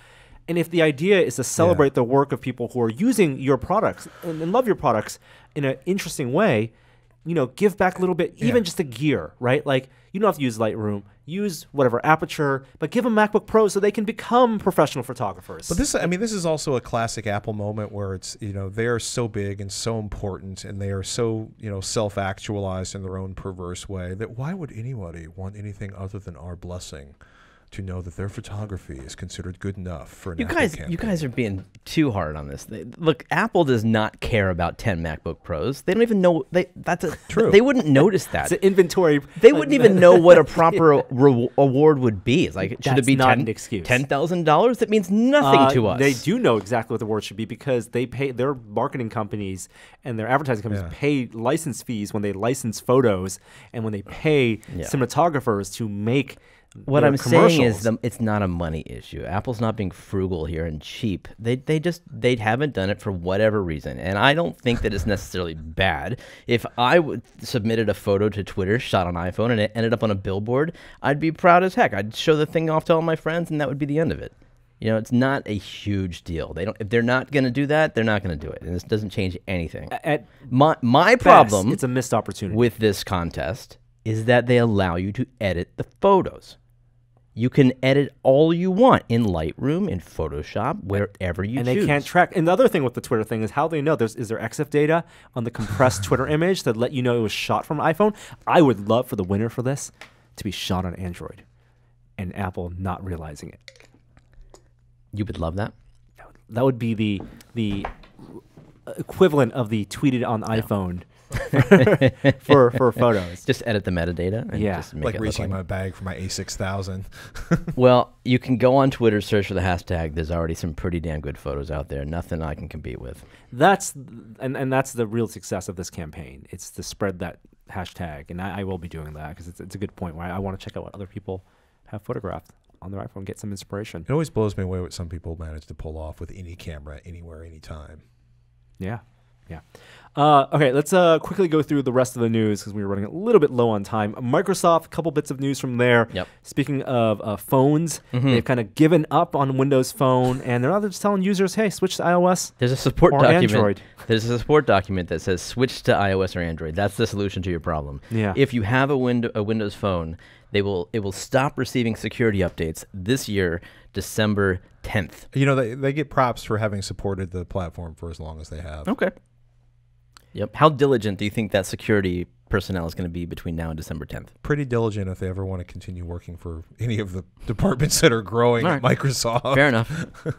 And if the idea is to celebrate the work of people who are using your products and, and love your products in an interesting way, you know, give back a little bit, even Yeah. just the gear, right? Like you don't have to use Lightroom, use whatever aperture, but give them MacBook Pro so they can become professional photographers. But this, I mean, this is also a classic Apple moment where it's, you know, they are so big and so important and they are so, you know, self actualized in their own perverse way that why would anybody want anything other than our blessing to know that their photography is considered good enough for an You Apple guys, campaign? you guys are being too hard on this. They, look, Apple does not care about 10 MacBook Pros. They don't even know they that's a True. They wouldn't notice that. it's an inventory. They wouldn't even know what a proper [LAUGHS] re- award would be. It's like, should That's it be not 10 an excuse. $10,000? That means nothing Uh, to us. They do know exactly what the award should be because they pay their marketing companies and their advertising companies Yeah. pay license fees when they license photos and when they pay Yeah. cinematographers to make What I'm saying is the, it's not a money issue. Apple's not being frugal here and cheap. They they just they haven't done it for whatever reason, and I don't think that it's necessarily bad. If I would submitted a photo to Twitter shot on iPhone and it ended up on a billboard, I'd be proud as heck. I'd show the thing off to all my friends, and that would be the end of it. You know, it's not a huge deal. They don't. If they're not going to do that, they're not going to do it, and this doesn't change anything. at My my best, problem it's a missed opportunity. with this contest is that they allow you to edit the photos. You can edit all you want in Lightroom, in Photoshop, wherever you and choose. And they can't track. And the other thing with the Twitter thing is how they know there's is there EXIF data on the compressed Twitter [LAUGHS] image that let you know it was shot from an iPhone. I would love for the winner for this to be shot on Android, and Apple not realizing it. You would love that. That would be the the equivalent of the tweeted on iPhone for for photos. Just edit the metadata. And Yeah. just make like it look reaching in like- my bag for my A6000. [LAUGHS] Well, you can go on Twitter, search for the hashtag. There's already some pretty damn good photos out there. Nothing I can compete with. That's and and that's the real success of this campaign. It's to spread that hashtag, and I, I will be doing that because it's it's a good point where I, I want to check out what other people have photographed on their iPhone, get some inspiration. It always blows me away what some people manage to pull off with any camera, anywhere, anytime. Yeah, yeah. Uh, okay, let's uh, quickly go through the rest of the news because we were running a little bit low on time. Microsoft, a couple bits of news from there. Yep. Speaking of uh, phones, they've kind of given up on Windows Phone, and they're now just telling users, "Hey, switch to iOS." There's a support Or document. Android. There's a support document that says switch to iOS or Android. That's the solution to your problem. Yeah. If you have a window a Windows phone, they will it will stop receiving security updates this year, December 10th. You know, they, they get props for having supported the platform for as long as they have. Okay. Yep. How diligent do you think that security personnel is going to be between now and December 10th? Pretty diligent if they ever want to continue working for any of the departments that are growing All at. Microsoft. Fair enough. [LAUGHS]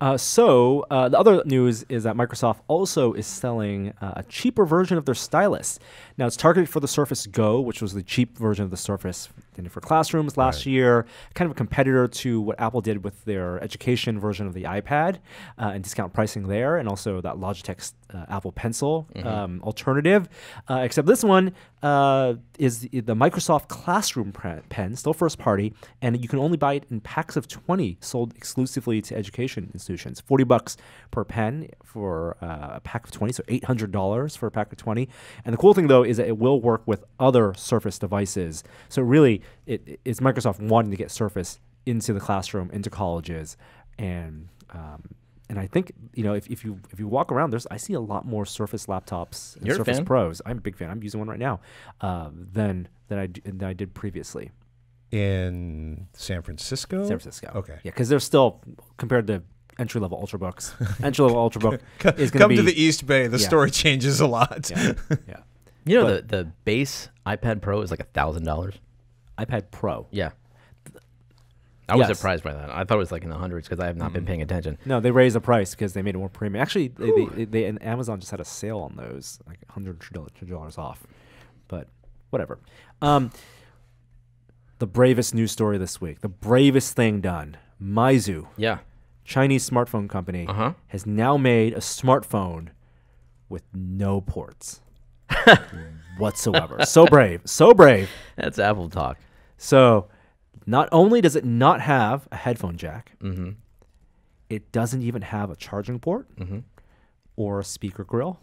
Uh, so uh, the other news is that Microsoft also is selling uh, a cheaper version of their stylus. Now it's targeted for the Surface Go, which was the cheap version of the Surface for classrooms last Right. year, kind of a competitor to what Apple did with their education version of the iPad uh, and discount pricing there, and also that Logitech uh, Apple Pencil um, alternative. Uh, except this one uh, is the, the Microsoft Classroom pen, still first party, and you can only buy it in packs of 20 sold exclusively to education institutions 40 bucks per pen for uh, a pack of 20, so $800 for a pack of 20. And the cool thing though is that it will work with other Surface devices. So really, it, it's Microsoft wanting to get Surface into the classroom, into colleges, and um, and I think you know if, if you if you walk around, there's I see a lot more Surface laptops, and You're a Surface fan? Pros. I'm a big fan. I'm using one right now. Uh, than than I d- than I did previously. in San Francisco. San Francisco. Okay. Yeah, because they're still compared to entry level ultrabooks. [LAUGHS] entry level ultrabook [LAUGHS] is going Come be to the East Bay. The yeah. story [LAUGHS] changes a lot. yeah, yeah. You know But- the the base iPad Pro is like a thousand dollars. iPad Pro. Yeah. I was Yes. surprised by that. I thought it was like in the hundreds because I have not Mm. been paying attention. No, they raised the price because they made it more premium. Actually, they, they, they and Amazon just had a sale on those, like hundred dollars off. But whatever. Um, the bravest news story this week, the bravest thing done. Meizu, Yeah. Chinese smartphone company, Uh-huh. has now made a smartphone with no ports [LAUGHS] whatsoever. so brave, so brave. That's Apple talk. So, not only does it not have a headphone jack, Mm-hmm. it doesn't even have a charging port Mhm. or a speaker grill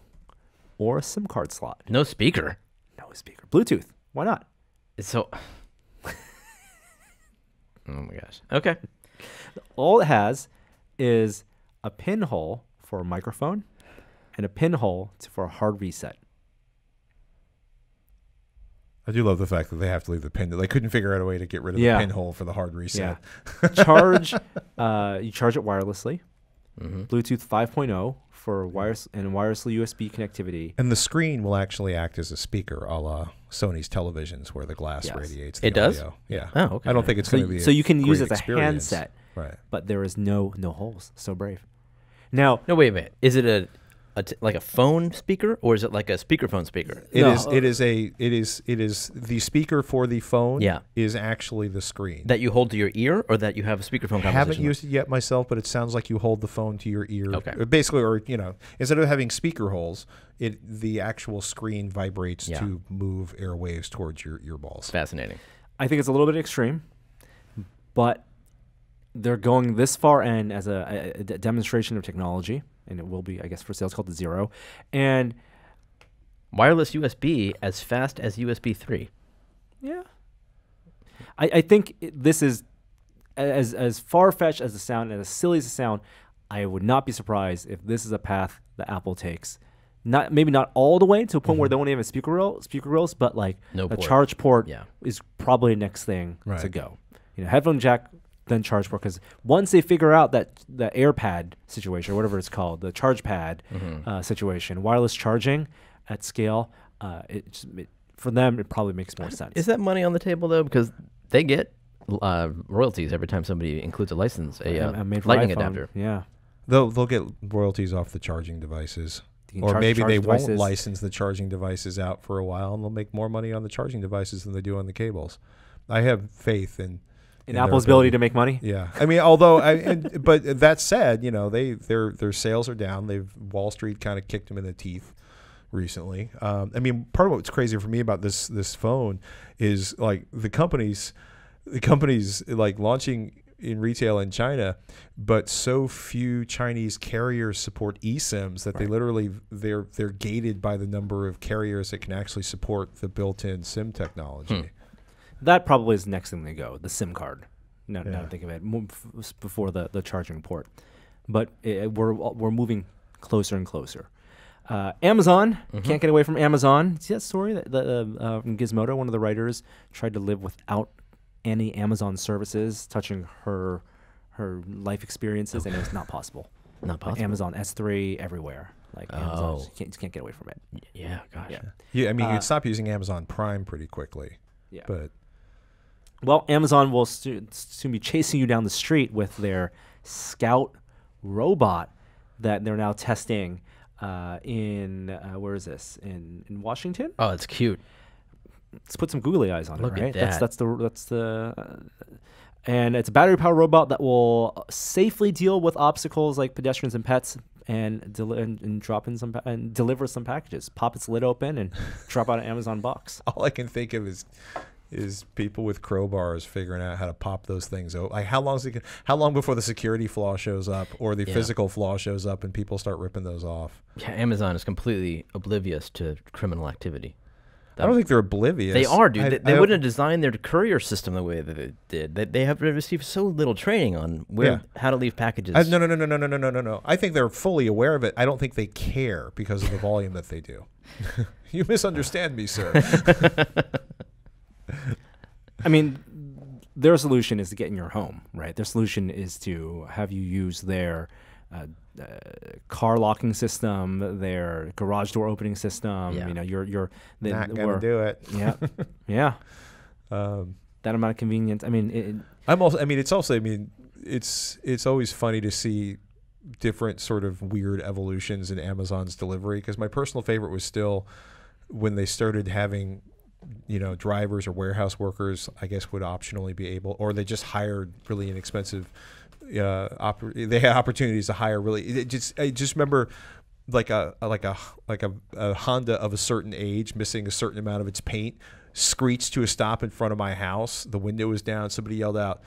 or a SIM card slot. No speaker. No speaker. Bluetooth. Why not? It's so. [LAUGHS] oh my gosh. Okay. All it has is a pinhole for a microphone and a pinhole to, for a hard reset. I do love the fact that they have to leave the pin. They couldn't figure out a way to get rid of Yeah. the pinhole for the hard reset. charge. [LAUGHS] Uh, you charge it wirelessly. Mm-hmm. Bluetooth 5.0 for wireless and wirelessly USB connectivity. And the screen will actually act as a speaker, a la Sony's televisions, where the glass Yes. radiates. The It does? Yeah. Oh, okay. I don't think it's So, going to be. so a you can use it as a experience. handset, Right. but there is no no holes. So brave. Now, No, wait a minute. Is it a, a t- like a phone speaker or is it like a speakerphone speaker? It No. is. It is a. It is. It is the speaker for the phone. Yeah. Is actually the screen. That you hold to your ear or that you have a speakerphone I conversation? haven't with? used it yet myself, but it sounds like you hold the phone to your ear. Okay. Uh, Basically, or you know, instead of having speaker holes, it the actual screen vibrates Yeah. to move airwaves towards your earballs. Fascinating. I think it's a little bit extreme, but they're going this far in as a, a- a d- demonstration of technology, and it will be, I guess, for sales called the Zero. And Wireless USB as fast as USB 3. yeah, I, I think it, this is as as far fetched as the sound and as silly as the sound. I would not be surprised if this is a path that Apple takes. Not maybe not all the way to a point where mm-hmm. they won't even have speaker grill, speaker grills, but like No a port. charge port Yeah. is probably the next thing to go. You know, headphone jack, then charge port. Because once they figure out that the AirPad situation, or whatever it's called, the charge pad Mm-hmm. uh, situation, wireless charging at scale, uh, it, just, it for them it probably makes more sense. Is that money on the table though? Because they get uh, royalties every time somebody includes a license, a, uh, Uh, made lightning iPhone. adapter. Yeah. They'll they'll get royalties off the charging devices. Or charge- maybe charge they won't license the charging devices out for a while, and they'll make more money on the charging devices than they do on the cables. I have faith in In Apple's ability to make money. Yeah, I mean, although, I, and, [LAUGHS] but that said, you know, they their their sales are down. They've Wall Street kind of kicked them in the teeth recently. Um, I mean, part of what's crazy for me about this this phone is like the companies, the companies like launching in retail in China, but so few Chinese carriers support eSIMs that they literally they're they're gated by the number of carriers that can actually support the built-in SIM technology. That probably is the next thing they go, the SIM card. No, now Yeah. I think of it, mo- f- s- before the, the charging port. But it, we're we're moving closer and closer. Uh, Amazon can't get away from Amazon. See that story that, that uh, uh, from Gizmodo? One of the writers tried to live without any Amazon services touching her her life experiences, and it was not [SIGHS] possible. Not Like possible. Amazon S3 everywhere. Like Amazon, Oh. just can't, just can't get away from it. Yeah, gosh. Yeah. Yeah, I mean, you Uh, can stop using Amazon Prime pretty quickly, Yeah. but Well, Amazon will stu- soon be chasing you down the street with their Scout robot that they're now testing uh, in uh, where is this in in Washington? Oh, it's cute. Let's put some googly eyes on Look it, at right? That's that. that's the that's the. Uh, and it's a battery powered robot that will safely deal with obstacles like pedestrians and pets, and, deli- and, and drop in some pa- and deliver some packages. Pop its lid open and drop out an Amazon box. [LAUGHS] all I can think of is is people with crowbars figuring out how to pop those things open. Like how long is it? How long before the security flaw shows up or the Yeah. physical flaw shows up and people start ripping those off? Yeah, Amazon is completely oblivious to criminal activity. I don't think they're oblivious. They are, dude. I- they they don't- wouldn't have designed their courier system the way that they did. They, they have received so little training on where Yeah. how to leave packages. I, no, no, no, no, no, no, no, no, no, no. I think they're fully aware of it. I don't think they care because of the volume that they do. [LAUGHS] you misunderstand me, sir. [LAUGHS] I mean, their solution is to get in your home, right? Their solution is to have you use their uh, uh, car locking system, their garage door opening system. Yeah. You know, your your the, Not gonna do it. Yeah, [LAUGHS] yeah. Um, That amount of convenience. I mean, it, it- I'm also. I mean, it's also. I mean, it's it's always funny to see different sort of weird evolutions in Amazon's delivery. Because my personal favorite was still when they started having, you know, drivers or warehouse workers. I guess would optionally be able, or they just hired really inexpensive. Uh, they had opportunities to hire really. Just I just remember. Like a like a like a, a Honda of a certain age, missing a certain amount of its paint, screeched to a stop in front of my house. The window was down. Somebody yelled out,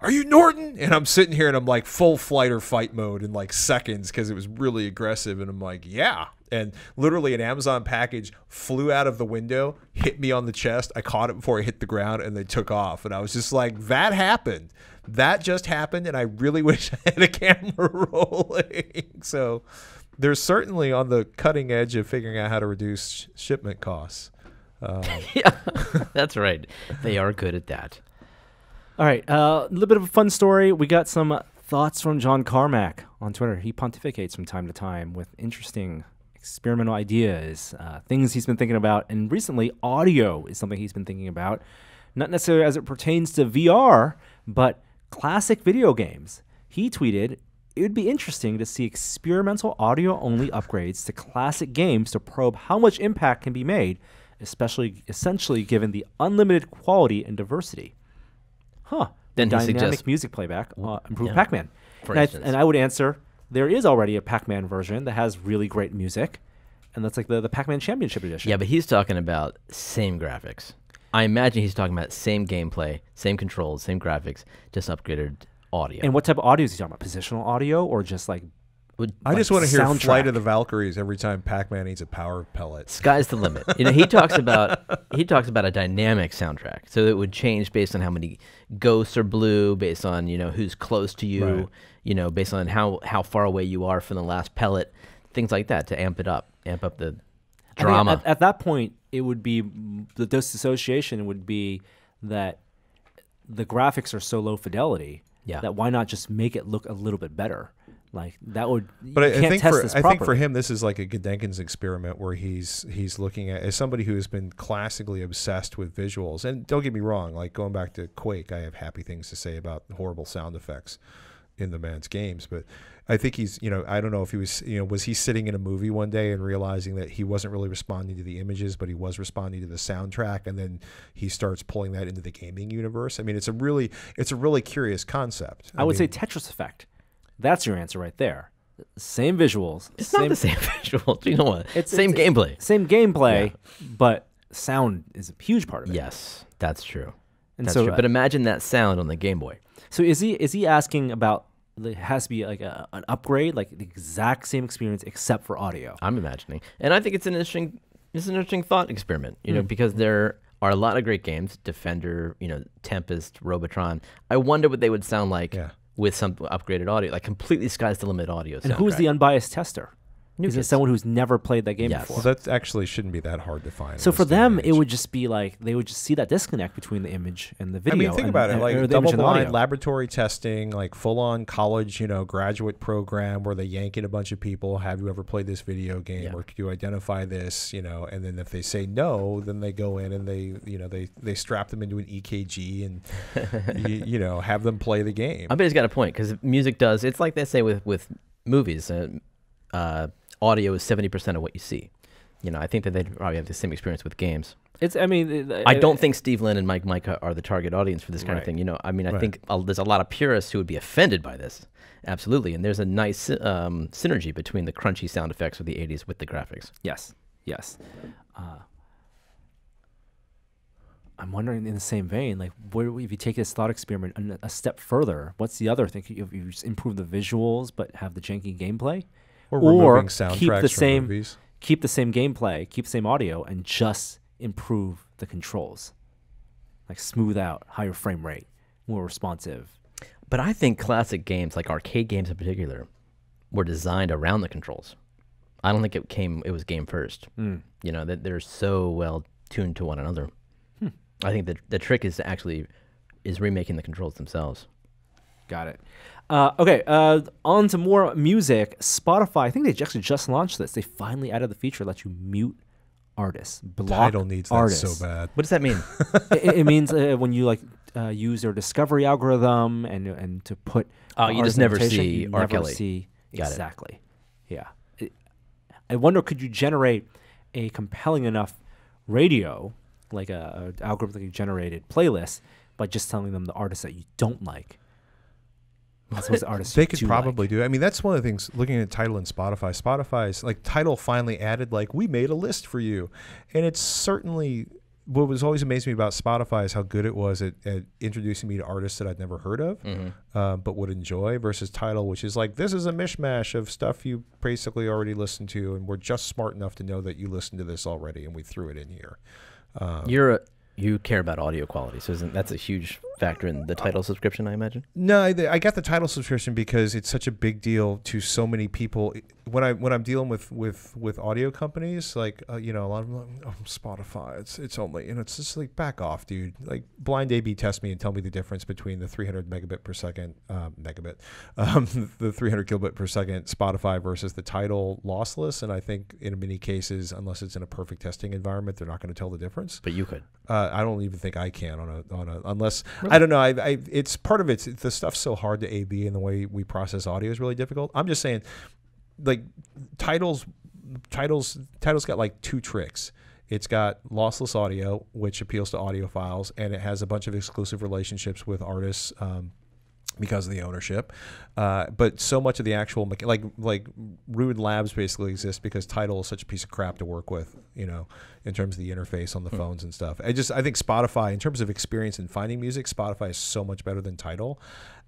are you Norton? And I'm sitting here and I'm like full flight or fight mode in like seconds because it was really aggressive. And I'm like, yeah. And literally, an Amazon package flew out of the window, hit me on the chest. I caught it before it hit the ground, and they took off. And I was just like, that happened. That just happened. And I really [LAUGHS] wish I had a camera [LAUGHS] rolling. So they're certainly on the cutting edge of figuring out how to reduce sh- shipment costs. Um, [LAUGHS] yeah, that's right. They are good at that. all right. uh, A little bit of a fun story. We got some uh, thoughts from John Carmack on Twitter. He pontificates from time to time with interesting experimental ideas, uh, things he's been thinking about, and recently audio is something he's been thinking about. Not necessarily as it pertains to VR, but classic video games. He tweeted, "It would be interesting to see experimental audio-only upgrades to classic games to probe how much impact can be made, especially essentially given the unlimited quality and diversity." Huh. Then he dynamic suggests- music playback, uh, improved Yeah. Pac-Man. And, I, and I would answer, there is already a Pac-Man version that has really great music, and that's like the, the Pac-Man Championship Edition. Yeah, but he's talking about same graphics. I imagine he's talking about same gameplay, same controls, same graphics, just upgraded audio. And what type of audio is he talking about? Positional audio or just like Would- I Like just want to hear soundtrack. Flight of the Valkyries every time Pac-Man eats a power pellet. sky's the limit. You know, he [LAUGHS] talks about he talks about a dynamic soundtrack, so it would change based on how many ghosts are blue, based on you know who's close to you, Right. You know, based on how how far away you are from the last pellet, things like that to amp it up, amp up the drama. At, at that point, it would be the disassociation would be that the graphics are so low fidelity Yeah. that why not just make it look a little bit better? Like that would. But you I, I can't think test for I think for him this is like a Gedenkins experiment where he's he's looking at as somebody who has been classically obsessed with visuals. And don't get me wrong, like going back to Quake, I have happy things to say about the horrible sound effects in the man's games. But I think he's you know I don't know if he was you know was he sitting in a movie one day and realizing that he wasn't really responding to the images, but he was responding to the soundtrack, and then he starts pulling that into the gaming universe. I mean, it's a really it's a really curious concept. I would say Tetris Effect. That's your answer right there. Same visuals. it's same, not the same [LAUGHS] visuals. You know what? It's- same it's- gameplay. Same gameplay, but sound is a huge part of it. Yes, that's true. And that's so, uh, But imagine that sound on the Game Boy. So is he is he asking about? It has to be like a, an upgrade, like the exact same experience except for audio. I'm imagining, and I think it's an interesting, it's an interesting thought experiment. You know, Hmm. because there are a lot of great games, Defender, you know, Tempest, Robotron. I wonder what they would sound like Yeah. with some upgraded audio, like completely sky's the limit audio. And who's the unbiased tester? New is it someone who's never played that game Yes. before? Well, that actually shouldn't be that hard to find. so for this day them, it would just be like they would just see that disconnect between the image and the video. I mean, think and- about it, like the image and the double-blind laboratory testing, like full-on college, you know, graduate program where they yank in a bunch of people. Have you ever played this video game, Yeah. or could you identify this? You know, and then if they say no, then they go in and they, you know, they they strap them into an EKG and [LAUGHS] you, you know have them play the game. I bet he's got a point because music does. It's like they say with with movies. Uh, uh, audio is seventy percent of what you see. You know, I think that they'd probably have the same experience with games. It's. I mean, uh, I don't think Steve Lynn and Mike Micah are the target audience for this kind of thing. You know, I mean, I Right. think uh, there's a lot of purists who would be offended by this. Absolutely, and there's a nice um, synergy between the crunchy sound effects of the '80s with the graphics. Yes. Yes. Uh, I'm wondering in the same vein, like, where if you take this thought experiment a step further, what's the other thing? If you improve the visuals but have the janky gameplay, Or, Or removing keep the from same- movies. keep the same gameplay, keep the same audio, and just improve the controls, like smooth out, higher frame rate, more responsive. But I think classic games, like arcade games in particular, were designed around the controls. I don't think it came. It was game first. Hmm. You know that they're so well tuned to one another. Hmm. I think the the trick is to actually is remaking the controls themselves. Got it. Uh, okay, uh, on to more music. Spotify, I think they actually just launched this. They finally added the feature that lets you mute artists, block Tidal needs that artists. so bad. What does that mean? [LAUGHS] it, it means uh, when you like uh, use their discovery algorithm and and to put Oh, you just never see you R. never Kelly. see Got it. exactly. Yeah. It- I wonder could you generate a compelling enough radio like a, a algorithmically generated playlist by just telling them the artists that you don't like. Opposed to artists They could do probably like. do. I mean, that's one of the things. Looking at Tidal and Spotify, Spotify's like Tidal finally added like we made a list for you, and it's certainly what was always amazing me about Spotify is how good it was at, at introducing me to artists that I'd never heard of, uh, but would enjoy. Versus Tidal, which is like this is a mishmash of stuff you basically already listened to, and we're just smart enough to know that you listened to this already, and we threw it in here. You're a, you care about audio quality, so isn't that's a huge factor in the Tidal subscription? I imagine. No, I, I got the Tidal subscription because it's such a big deal to so many people. When I when I'm dealing with with with audio companies, like uh, you know, a lot of them, like, oh, Spotify, it's it's only, and it's just like back off, dude. Like blind A/B test me and tell me the difference between the 300 megabit per second uh, megabit, [LAUGHS] um, the 300 kilobit per second Spotify versus the Tidal lossless. And I think in many cases, unless it's in a perfect testing environment, they're not going to tell the difference. But you could. Uh, I don't even think I can on a on a unless I don't know. I, I it's part of it's the stuff's so hard to A B and the way we process audio is really difficult. I'm just saying, like Tidal's, Tidal's, Tidal's got like two tricks. It's got lossless audio, which appeals to audiophiles, and it has a bunch of exclusive relationships with artists. Um, because of the ownership. Uh, but so much of the actual mecha- like like Roon Labs basically exists because Tidal is such a piece of crap to work with, you know, in terms of the interface on the phones and stuff. I just I think Spotify in terms of experience in finding music, Spotify is so much better than Tidal.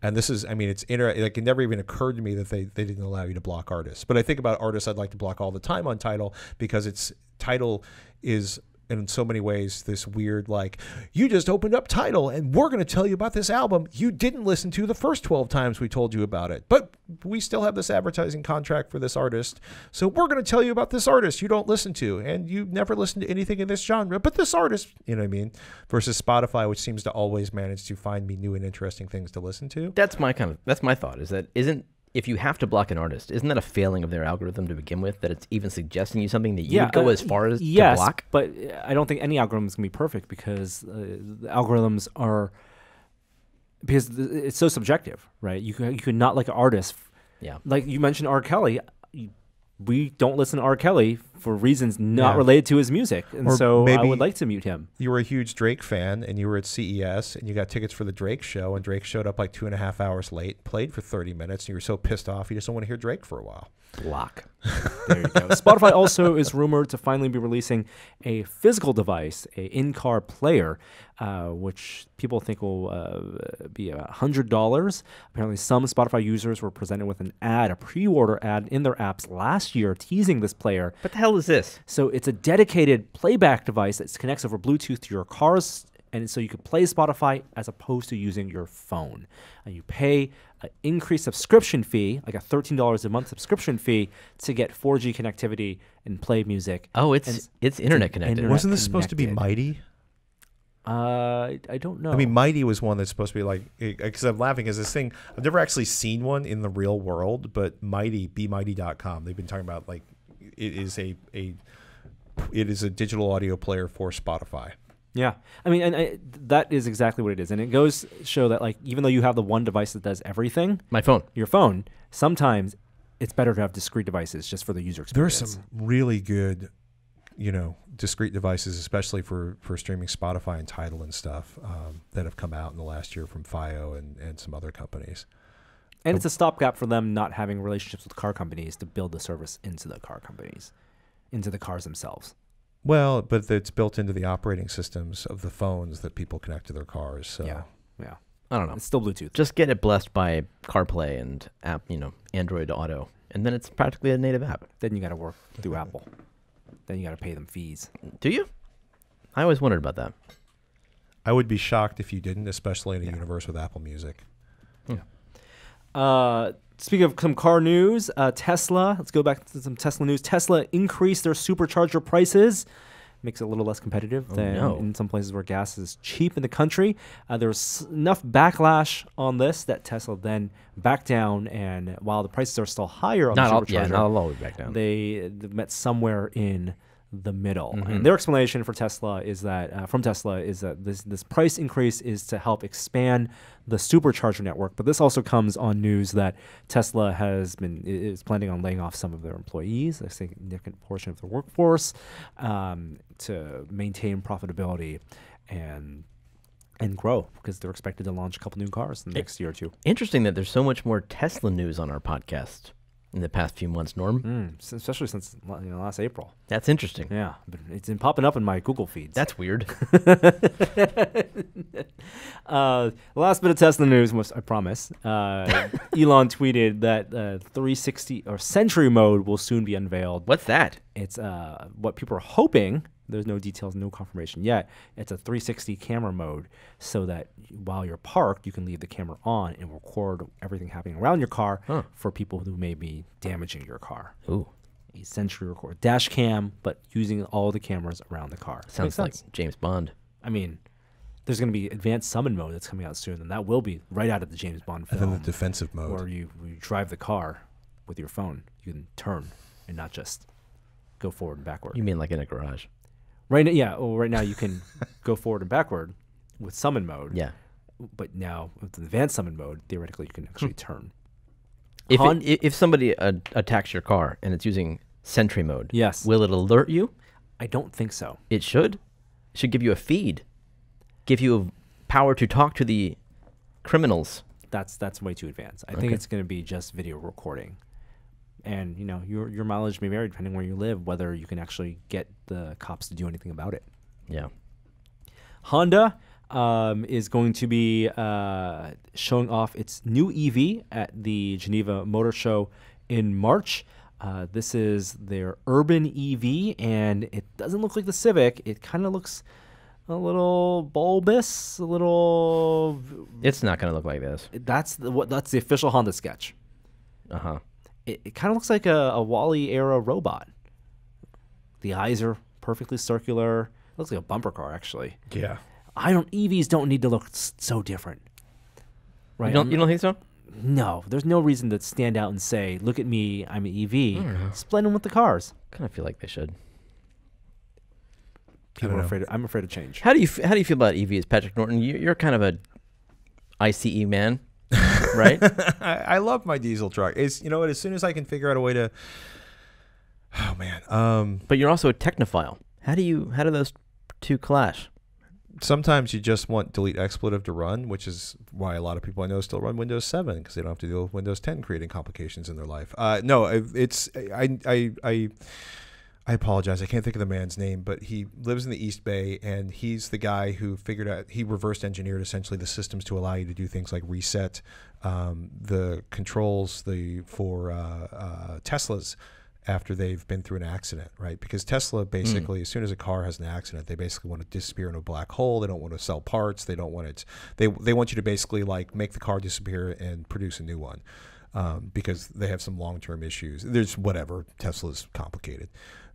And this is I mean it's inter like it never even occurred to me that they, they didn't allow you to block artists. But I think about artists I'd like to block all the time on Tidal because it's Tidal is in so many ways this weird like you just opened up Tidal and we're going to tell you about this album you didn't listen to the first 12 times we told you about it but we still have this advertising contract for this artist so we're going to tell you about this artist you don't listen to and you never listen to anything in this genre but this artist you know what i mean versus spotify which seems to always manage to find me new and interesting things to listen to That's my kind of that's my thought. Is that isn't if you have to block an artist, isn't that a failing of their algorithm to begin with? That it's even suggesting you something that you would go uh, as far as yes, to block. but uh, I don't think any algorithm is going to be perfect because uh, the algorithms are because it's so subjective, right? You could, you could not like an artist, Yeah. like you mentioned R. Kelly. We don't listen to R. Kelly for reasons not Yeah. related to his music, and Or so I would like to mute him. you were a huge Drake fan and you were at CES and you got tickets for the Drake show and Drake showed up like two and a half hours late, played for 30 minutes, and you were so pissed off you just don't want to hear Drake for a while. Block. There you go. Spotify also is rumored to finally be releasing a physical device, a in-car player, uh, which people think will uh, be about hundred dollars. Apparently, some Spotify users were presented with an ad, a pre-order ad in their apps last year, teasing this player. What the hell is this? So it's a dedicated playback device that connects over Bluetooth to your cars, and so you could play Spotify as opposed to using your phone. And you pay an increased subscription fee, like a thirteen dollars a month subscription fee, to get 4G connectivity and play music. Oh, it's And it's internet connected. internet- Wasn't this supposed to be. Mighty? Uh, I, I don't know. I mean, Mighty was one that's supposed to be like, because I'm laughing because this thing, I've never actually seen one in the real world, but Mighty, bemighty.com, they've been talking about like, it is a, a, it is a digital audio player for Spotify. Yeah, I mean, and I, that is exactly what it is, and it goes to show that like even though you have the one device that does everything, My phone. your phone, sometimes it's better to have discrete devices just for the user experience. There are some really good, you know, discrete devices, especially for, for streaming Spotify and Tidal and stuff um, that have come out in the last year from FiiO and, and some other companies. And it's a stopgap for them not having relationships with car companies to build the service into the car companies, into the cars themselves. Well, but it's built into the operating systems of the phones that people connect to their cars. So Yeah. Yeah. I don't know. It's still Bluetooth. Just get it blessed by CarPlay and app, you know, Android Auto, and then it's practically a native app. Then you got to work through Apple. Then you got to pay them fees. Do you? I always wondered about that. I would be shocked if you didn't, especially in a universe with Apple Music. Yeah. Uh, speaking of some car news, uh, Tesla. Let's go back to some Tesla news. Tesla increased their supercharger prices. Makes it a little less competitive than no. in some places where gas is cheap in the country. Uh, there was enough backlash on this that Tesla then backed down, and while the prices are still higher on Not the all, supercharger, yeah, not all the way back down. they met somewhere in the middle. Mm-hmm. And their explanation for Tesla is that uh, from Tesla is that this this price increase is to help expand the supercharger network. But this also comes on news that Tesla has been is planning on laying off some of their employees, a significant portion of their workforce, um, to maintain profitability and and grow because they're expected to launch a couple new cars in the next year or two. Interesting that there's so much more Tesla news on our podcast in the past few months, Norm. Mm, especially since you know, last April. That's interesting. Yeah, but it's been popping up in my Google feeds. That's weird. [LAUGHS] Uh, last bit of Tesla news, was, I promise. Uh, [LAUGHS] Elon tweeted that uh, 360 or Sentry Mode will soon be unveiled. What's that? It's uh, what people are hoping. There's no details, no confirmation yet. It's a 360 camera mode, so that while you're parked, you can leave the camera on and record everything happening around your car Huh. for people who may be damaging your car. Ooh, A Sentry record dash cam, but using all the cameras around the car. sounds like. James Bond. I mean, there's going to be advanced summon mode that's coming out soon, and that will be right out of the James Bond film. And film, then the defensive mode. where you, you drive the car with your phone. You can turn and not just go forward and backward. You mean like in a garage? Right now, yeah. Well, right now you can [LAUGHS] go forward and backward with summon mode. Yeah. But now with the advanced summon mode, theoretically you can actually turn. If Hon- it, if somebody uh, attacks your car and it's using Sentry mode, Yes. will it alert you? I don't think so. It should. It should give you a feed, give you power to talk to the criminals. That's that's way too advanced. I think it's going to be just video recording. And you know your your mileage may vary depending where you live, whether you can actually get the cops to do anything about it. Yeah. Honda um, is going to be uh, showing off its new EV at the Geneva Motor Show in March. Uh, this is their urban EV, and it doesn't look like the Civic. It kind of looks a little bulbous, a little. It's not going to look like this. That's the, what that's the official Honda sketch. Uh huh. It, it kind of looks like a, a WALL-E era robot. The eyes are perfectly circular. It looks like a bumper car, actually. yeah. I don't EVs don't need to look s- so different. Right? You don't, you don't think so? no, there's no reason to stand out and say, "Look at me, I'm an EV." Split them with the cars. Kind of feel like they should. People don't are afraid. Of, I'm afraid of change. How do you f- how do you feel about EVs, Patrick Norton? You, you're kind of a ICE man, [LAUGHS] right? I, I love my diesel truck. It's you know what? As soon as I can figure out a way to, oh man, um, but you're also a technophile. How do you how do those two clash? sometimes you just want delete expletive to run, which is why a lot of people I know still run Windows 7 because they don't have to deal with Windows 10 creating complications in their life. Uh, no, it's I I I. I apologize. I can't think of the man's name, but he lives in the East Bay, and he's the guy who figured out he reversed engineered essentially the systems to allow you to do things like reset um, the controls the for uh, uh, Teslas after they've been through an accident, right? Because Tesla basically, as soon as a car has an accident, they basically want to disappear in a black hole. They don't want to sell parts. They don't want it. They they want you to basically like make the car disappear and produce a new one. Um, because they have some long-term issues. There's whatever Tesla's complicated,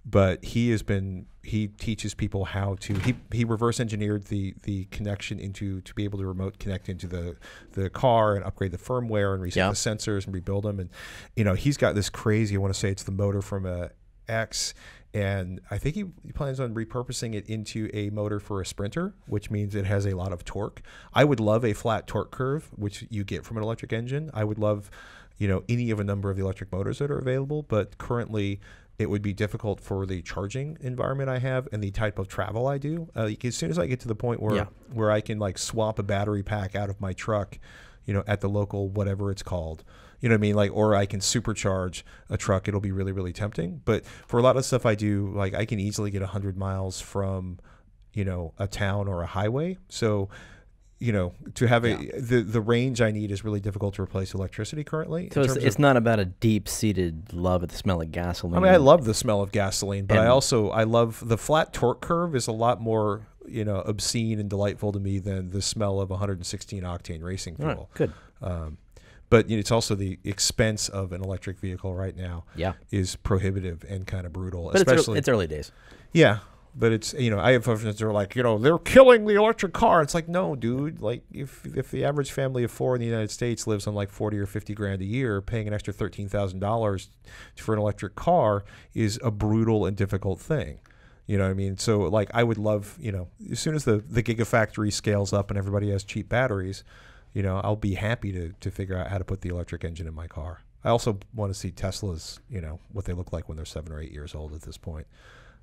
but he has been he teaches people how to he, he reverse engineered the the connection into to be able to remote connect into the the car and upgrade the firmware and reset Yeah. the sensors and rebuild them and you know he's got this crazy I want to say it's the motor from a X and I think he, he plans on repurposing it into a motor for a sprinter, which means it has a lot of torque. I would love a flat torque curve, which you get from an electric engine. I would love, you know, any of a number of the electric motors that are available, but currently it would be difficult for the charging environment I have and the type of travel I do. Uh, as soon as I get to the point where Yeah. where I can like swap a battery pack out of my truck, you know, at the local whatever it's called. You know what I mean? Like, or I can supercharge a truck. It'll be really, really tempting. But for a lot of stuff I do, like I can easily get 100 miles from, you know, a town or a highway. So, you know, to have a the the range I need is really difficult to replace electricity currently. So it's, it's of- not about a deep seated love of the smell of gasoline. I mean, I love the smell of gasoline, but I also I love the flat torque curve is a lot more you know obscene and delightful to me than the smell of 116 octane racing All right, fuel. good. Um, but you know, it's also the expense of an electric vehicle right now Yeah. is prohibitive and kind of brutal, But it's, especially ear- it's early days. yeah. But it's you know I have friends that are like you know they're killing the electric car. It's like no, dude. Like if if the average family of four in the United States lives on like forty or fifty grand a year, paying an extra thirteen thousand dollars for an electric car is a brutal and difficult thing. You know what I mean? So like I would love you know as soon as the the gigafactory scales up and everybody has cheap batteries, you know I'll be happy to to figure out how to put the electric engine in my car. I also want to see Teslas, you know, what they look like when they're seven or eight years old at this point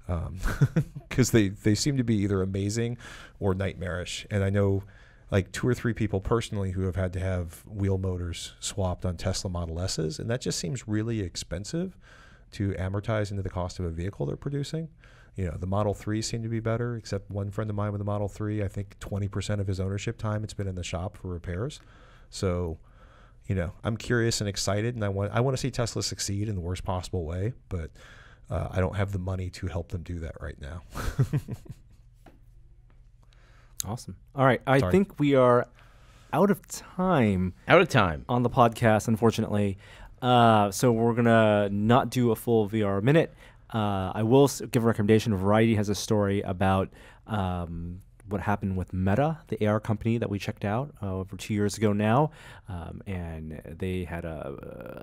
Um, [LAUGHS] because they they seem to be either amazing or nightmarish. And I know like two or three people personally who have had to have wheel motors swapped on Tesla Model S's, and that just seems really expensive to amortize into the cost of a vehicle they're producing. You know, the Model 3 seem to be better, except one friend of mine with the Model 3, I think 20% of his ownership time it's been in the shop for repairs. So, you know, I'm curious and excited, and I want I want to see Tesla succeed in the worst possible way, but uh, I don't have the money to help them do that right now. [LAUGHS] Awesome. All right. I Sorry. think we are out of time Out of time. on the podcast, unfortunately. Uh, so we're gonna not do a full VR minute. Uh, I will give a recommendation. Variety has a story about um, what happened with Meta, the AR company that we checked out uh, over two years ago now, um, and they had a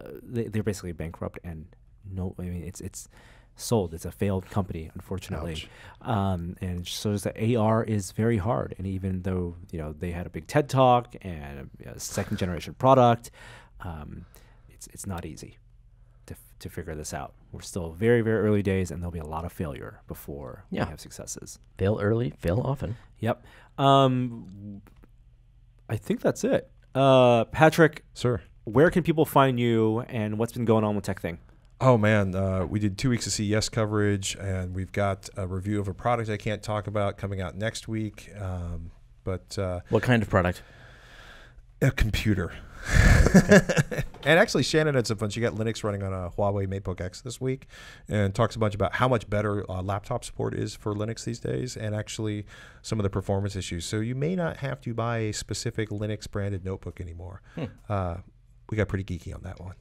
uh, they, they're basically bankrupt and no, I mean it's it's sold. It's a failed company, unfortunately. Um, and so that AR is very hard. And even though you know they had a big TED talk and a, a second generation product, um, it's it's not easy to, to figure this out. We're still very very early days, and there'll be a lot of failure before Yeah. we have successes. Fail early, fail often. Yep. Um, I think that's it. Uh, Patrick, Sir. where can people find you, and what's been going on with TekThing? Oh man, uh, we did two weeks of CES coverage, and we've got a review of a product I can't talk about coming out next week. Um, but uh, What kind of product? a computer. [LAUGHS] and actually, Shannon had some fun. She got Linux running on a Huawei MateBook X this week, and talks a bunch about how much better uh, laptop support is for Linux these days, and actually some of the performance issues. So you may not have to buy a specific Linux branded notebook anymore. Uh, we got pretty geeky on that one.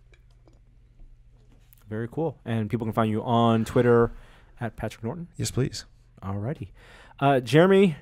Very cool. And people can find you on Twitter at Patrick Norton. Yes, please. Alrighty. Uh, Jeremy,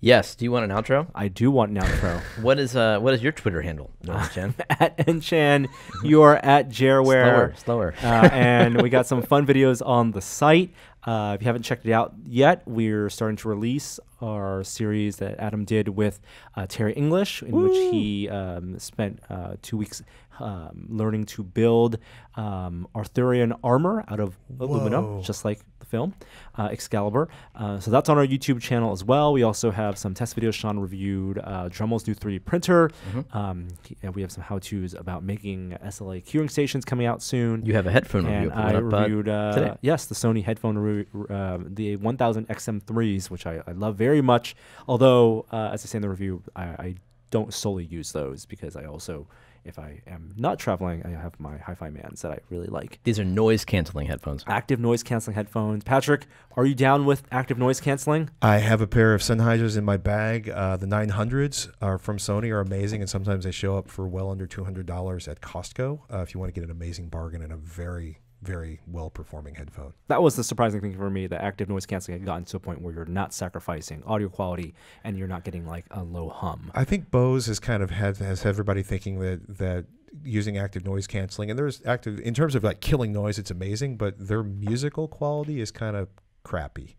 Yes. Do you want an outro? I do want an outro. [LAUGHS] What is uh what is your Twitter handle, [LAUGHS] Norman Chen? at Enchan, you're at Jareware. slower, slower. uh, and we got some fun videos on the site. Uh, if you haven't checked it out yet, we're starting to release our series that Adam did with uh, Terry English, in which he um, spent uh, two weeks um, learning to build um, Arthurian armor out of aluminum, just like the film uh, Excalibur. Uh, so that's on our YouTube channel as well. We also have some test videos. Sean reviewed uh, Dremel's new 3D printer. Um, and we have some how-tos about making SLA curing stations coming out soon. You have a headphone and review I uh, reviewed uh, yes the Sony headphone re- uh, the 1000 XM3s, which I, I love very much. Although, uh, as I say in the review, I, I don't solely use those because I also, if I am not traveling, I have my Hi-Fi Mans that I really like. These are noise canceling headphones. Active noise canceling headphones. Patrick, are you down with active noise canceling? I have a pair of Sennheisers in my bag. Uh, the 900s are from Sony are amazing, and sometimes they show up for well under $200 at Costco uh, if you want to get an amazing bargain and a very, very well performing headphone. That was the surprising thing for me. That active noise canceling had gotten to a point where you're not sacrificing audio quality and you're not getting like a low hum. I think Bose has kind of had has everybody thinking that that using active noise canceling and there's active in terms of like killing noise, it's amazing, but their musical quality is kind of crappy.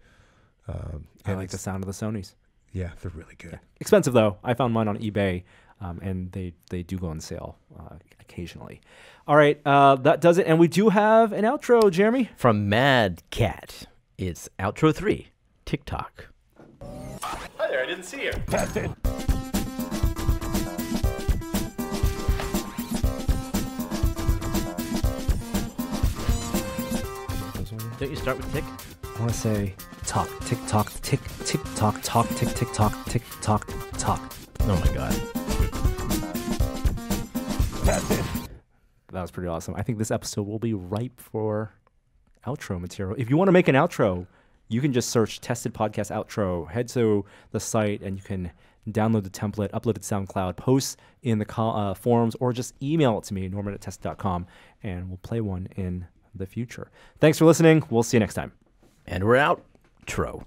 Um, I like the sound of the Sony's. Yeah, they're really good. Expensive though. I found mine on eBay, um, and they they do go on sale uh, occasionally. All right, uh, that does it. And we do have an outro, Jeremy. From Mad Cat. It's outro three, TikTok. Hi there, I didn't see you. That's it. Don't you start with tick? I want to say talk, tick tock, tick tick tock, tock tick tick talk. tick tock tock. Oh my god. That's it. That was pretty awesome. I think this episode will be ripe for outro material. If you want to make an outro, you can just search Tested Podcast Outro. Head to the site and you can download the template, upload it to SoundCloud, post in the co- uh, forums, or just email it to me, norman at and we'll play one in the future. Thanks for listening. We'll see you next time. And we're out. Tro.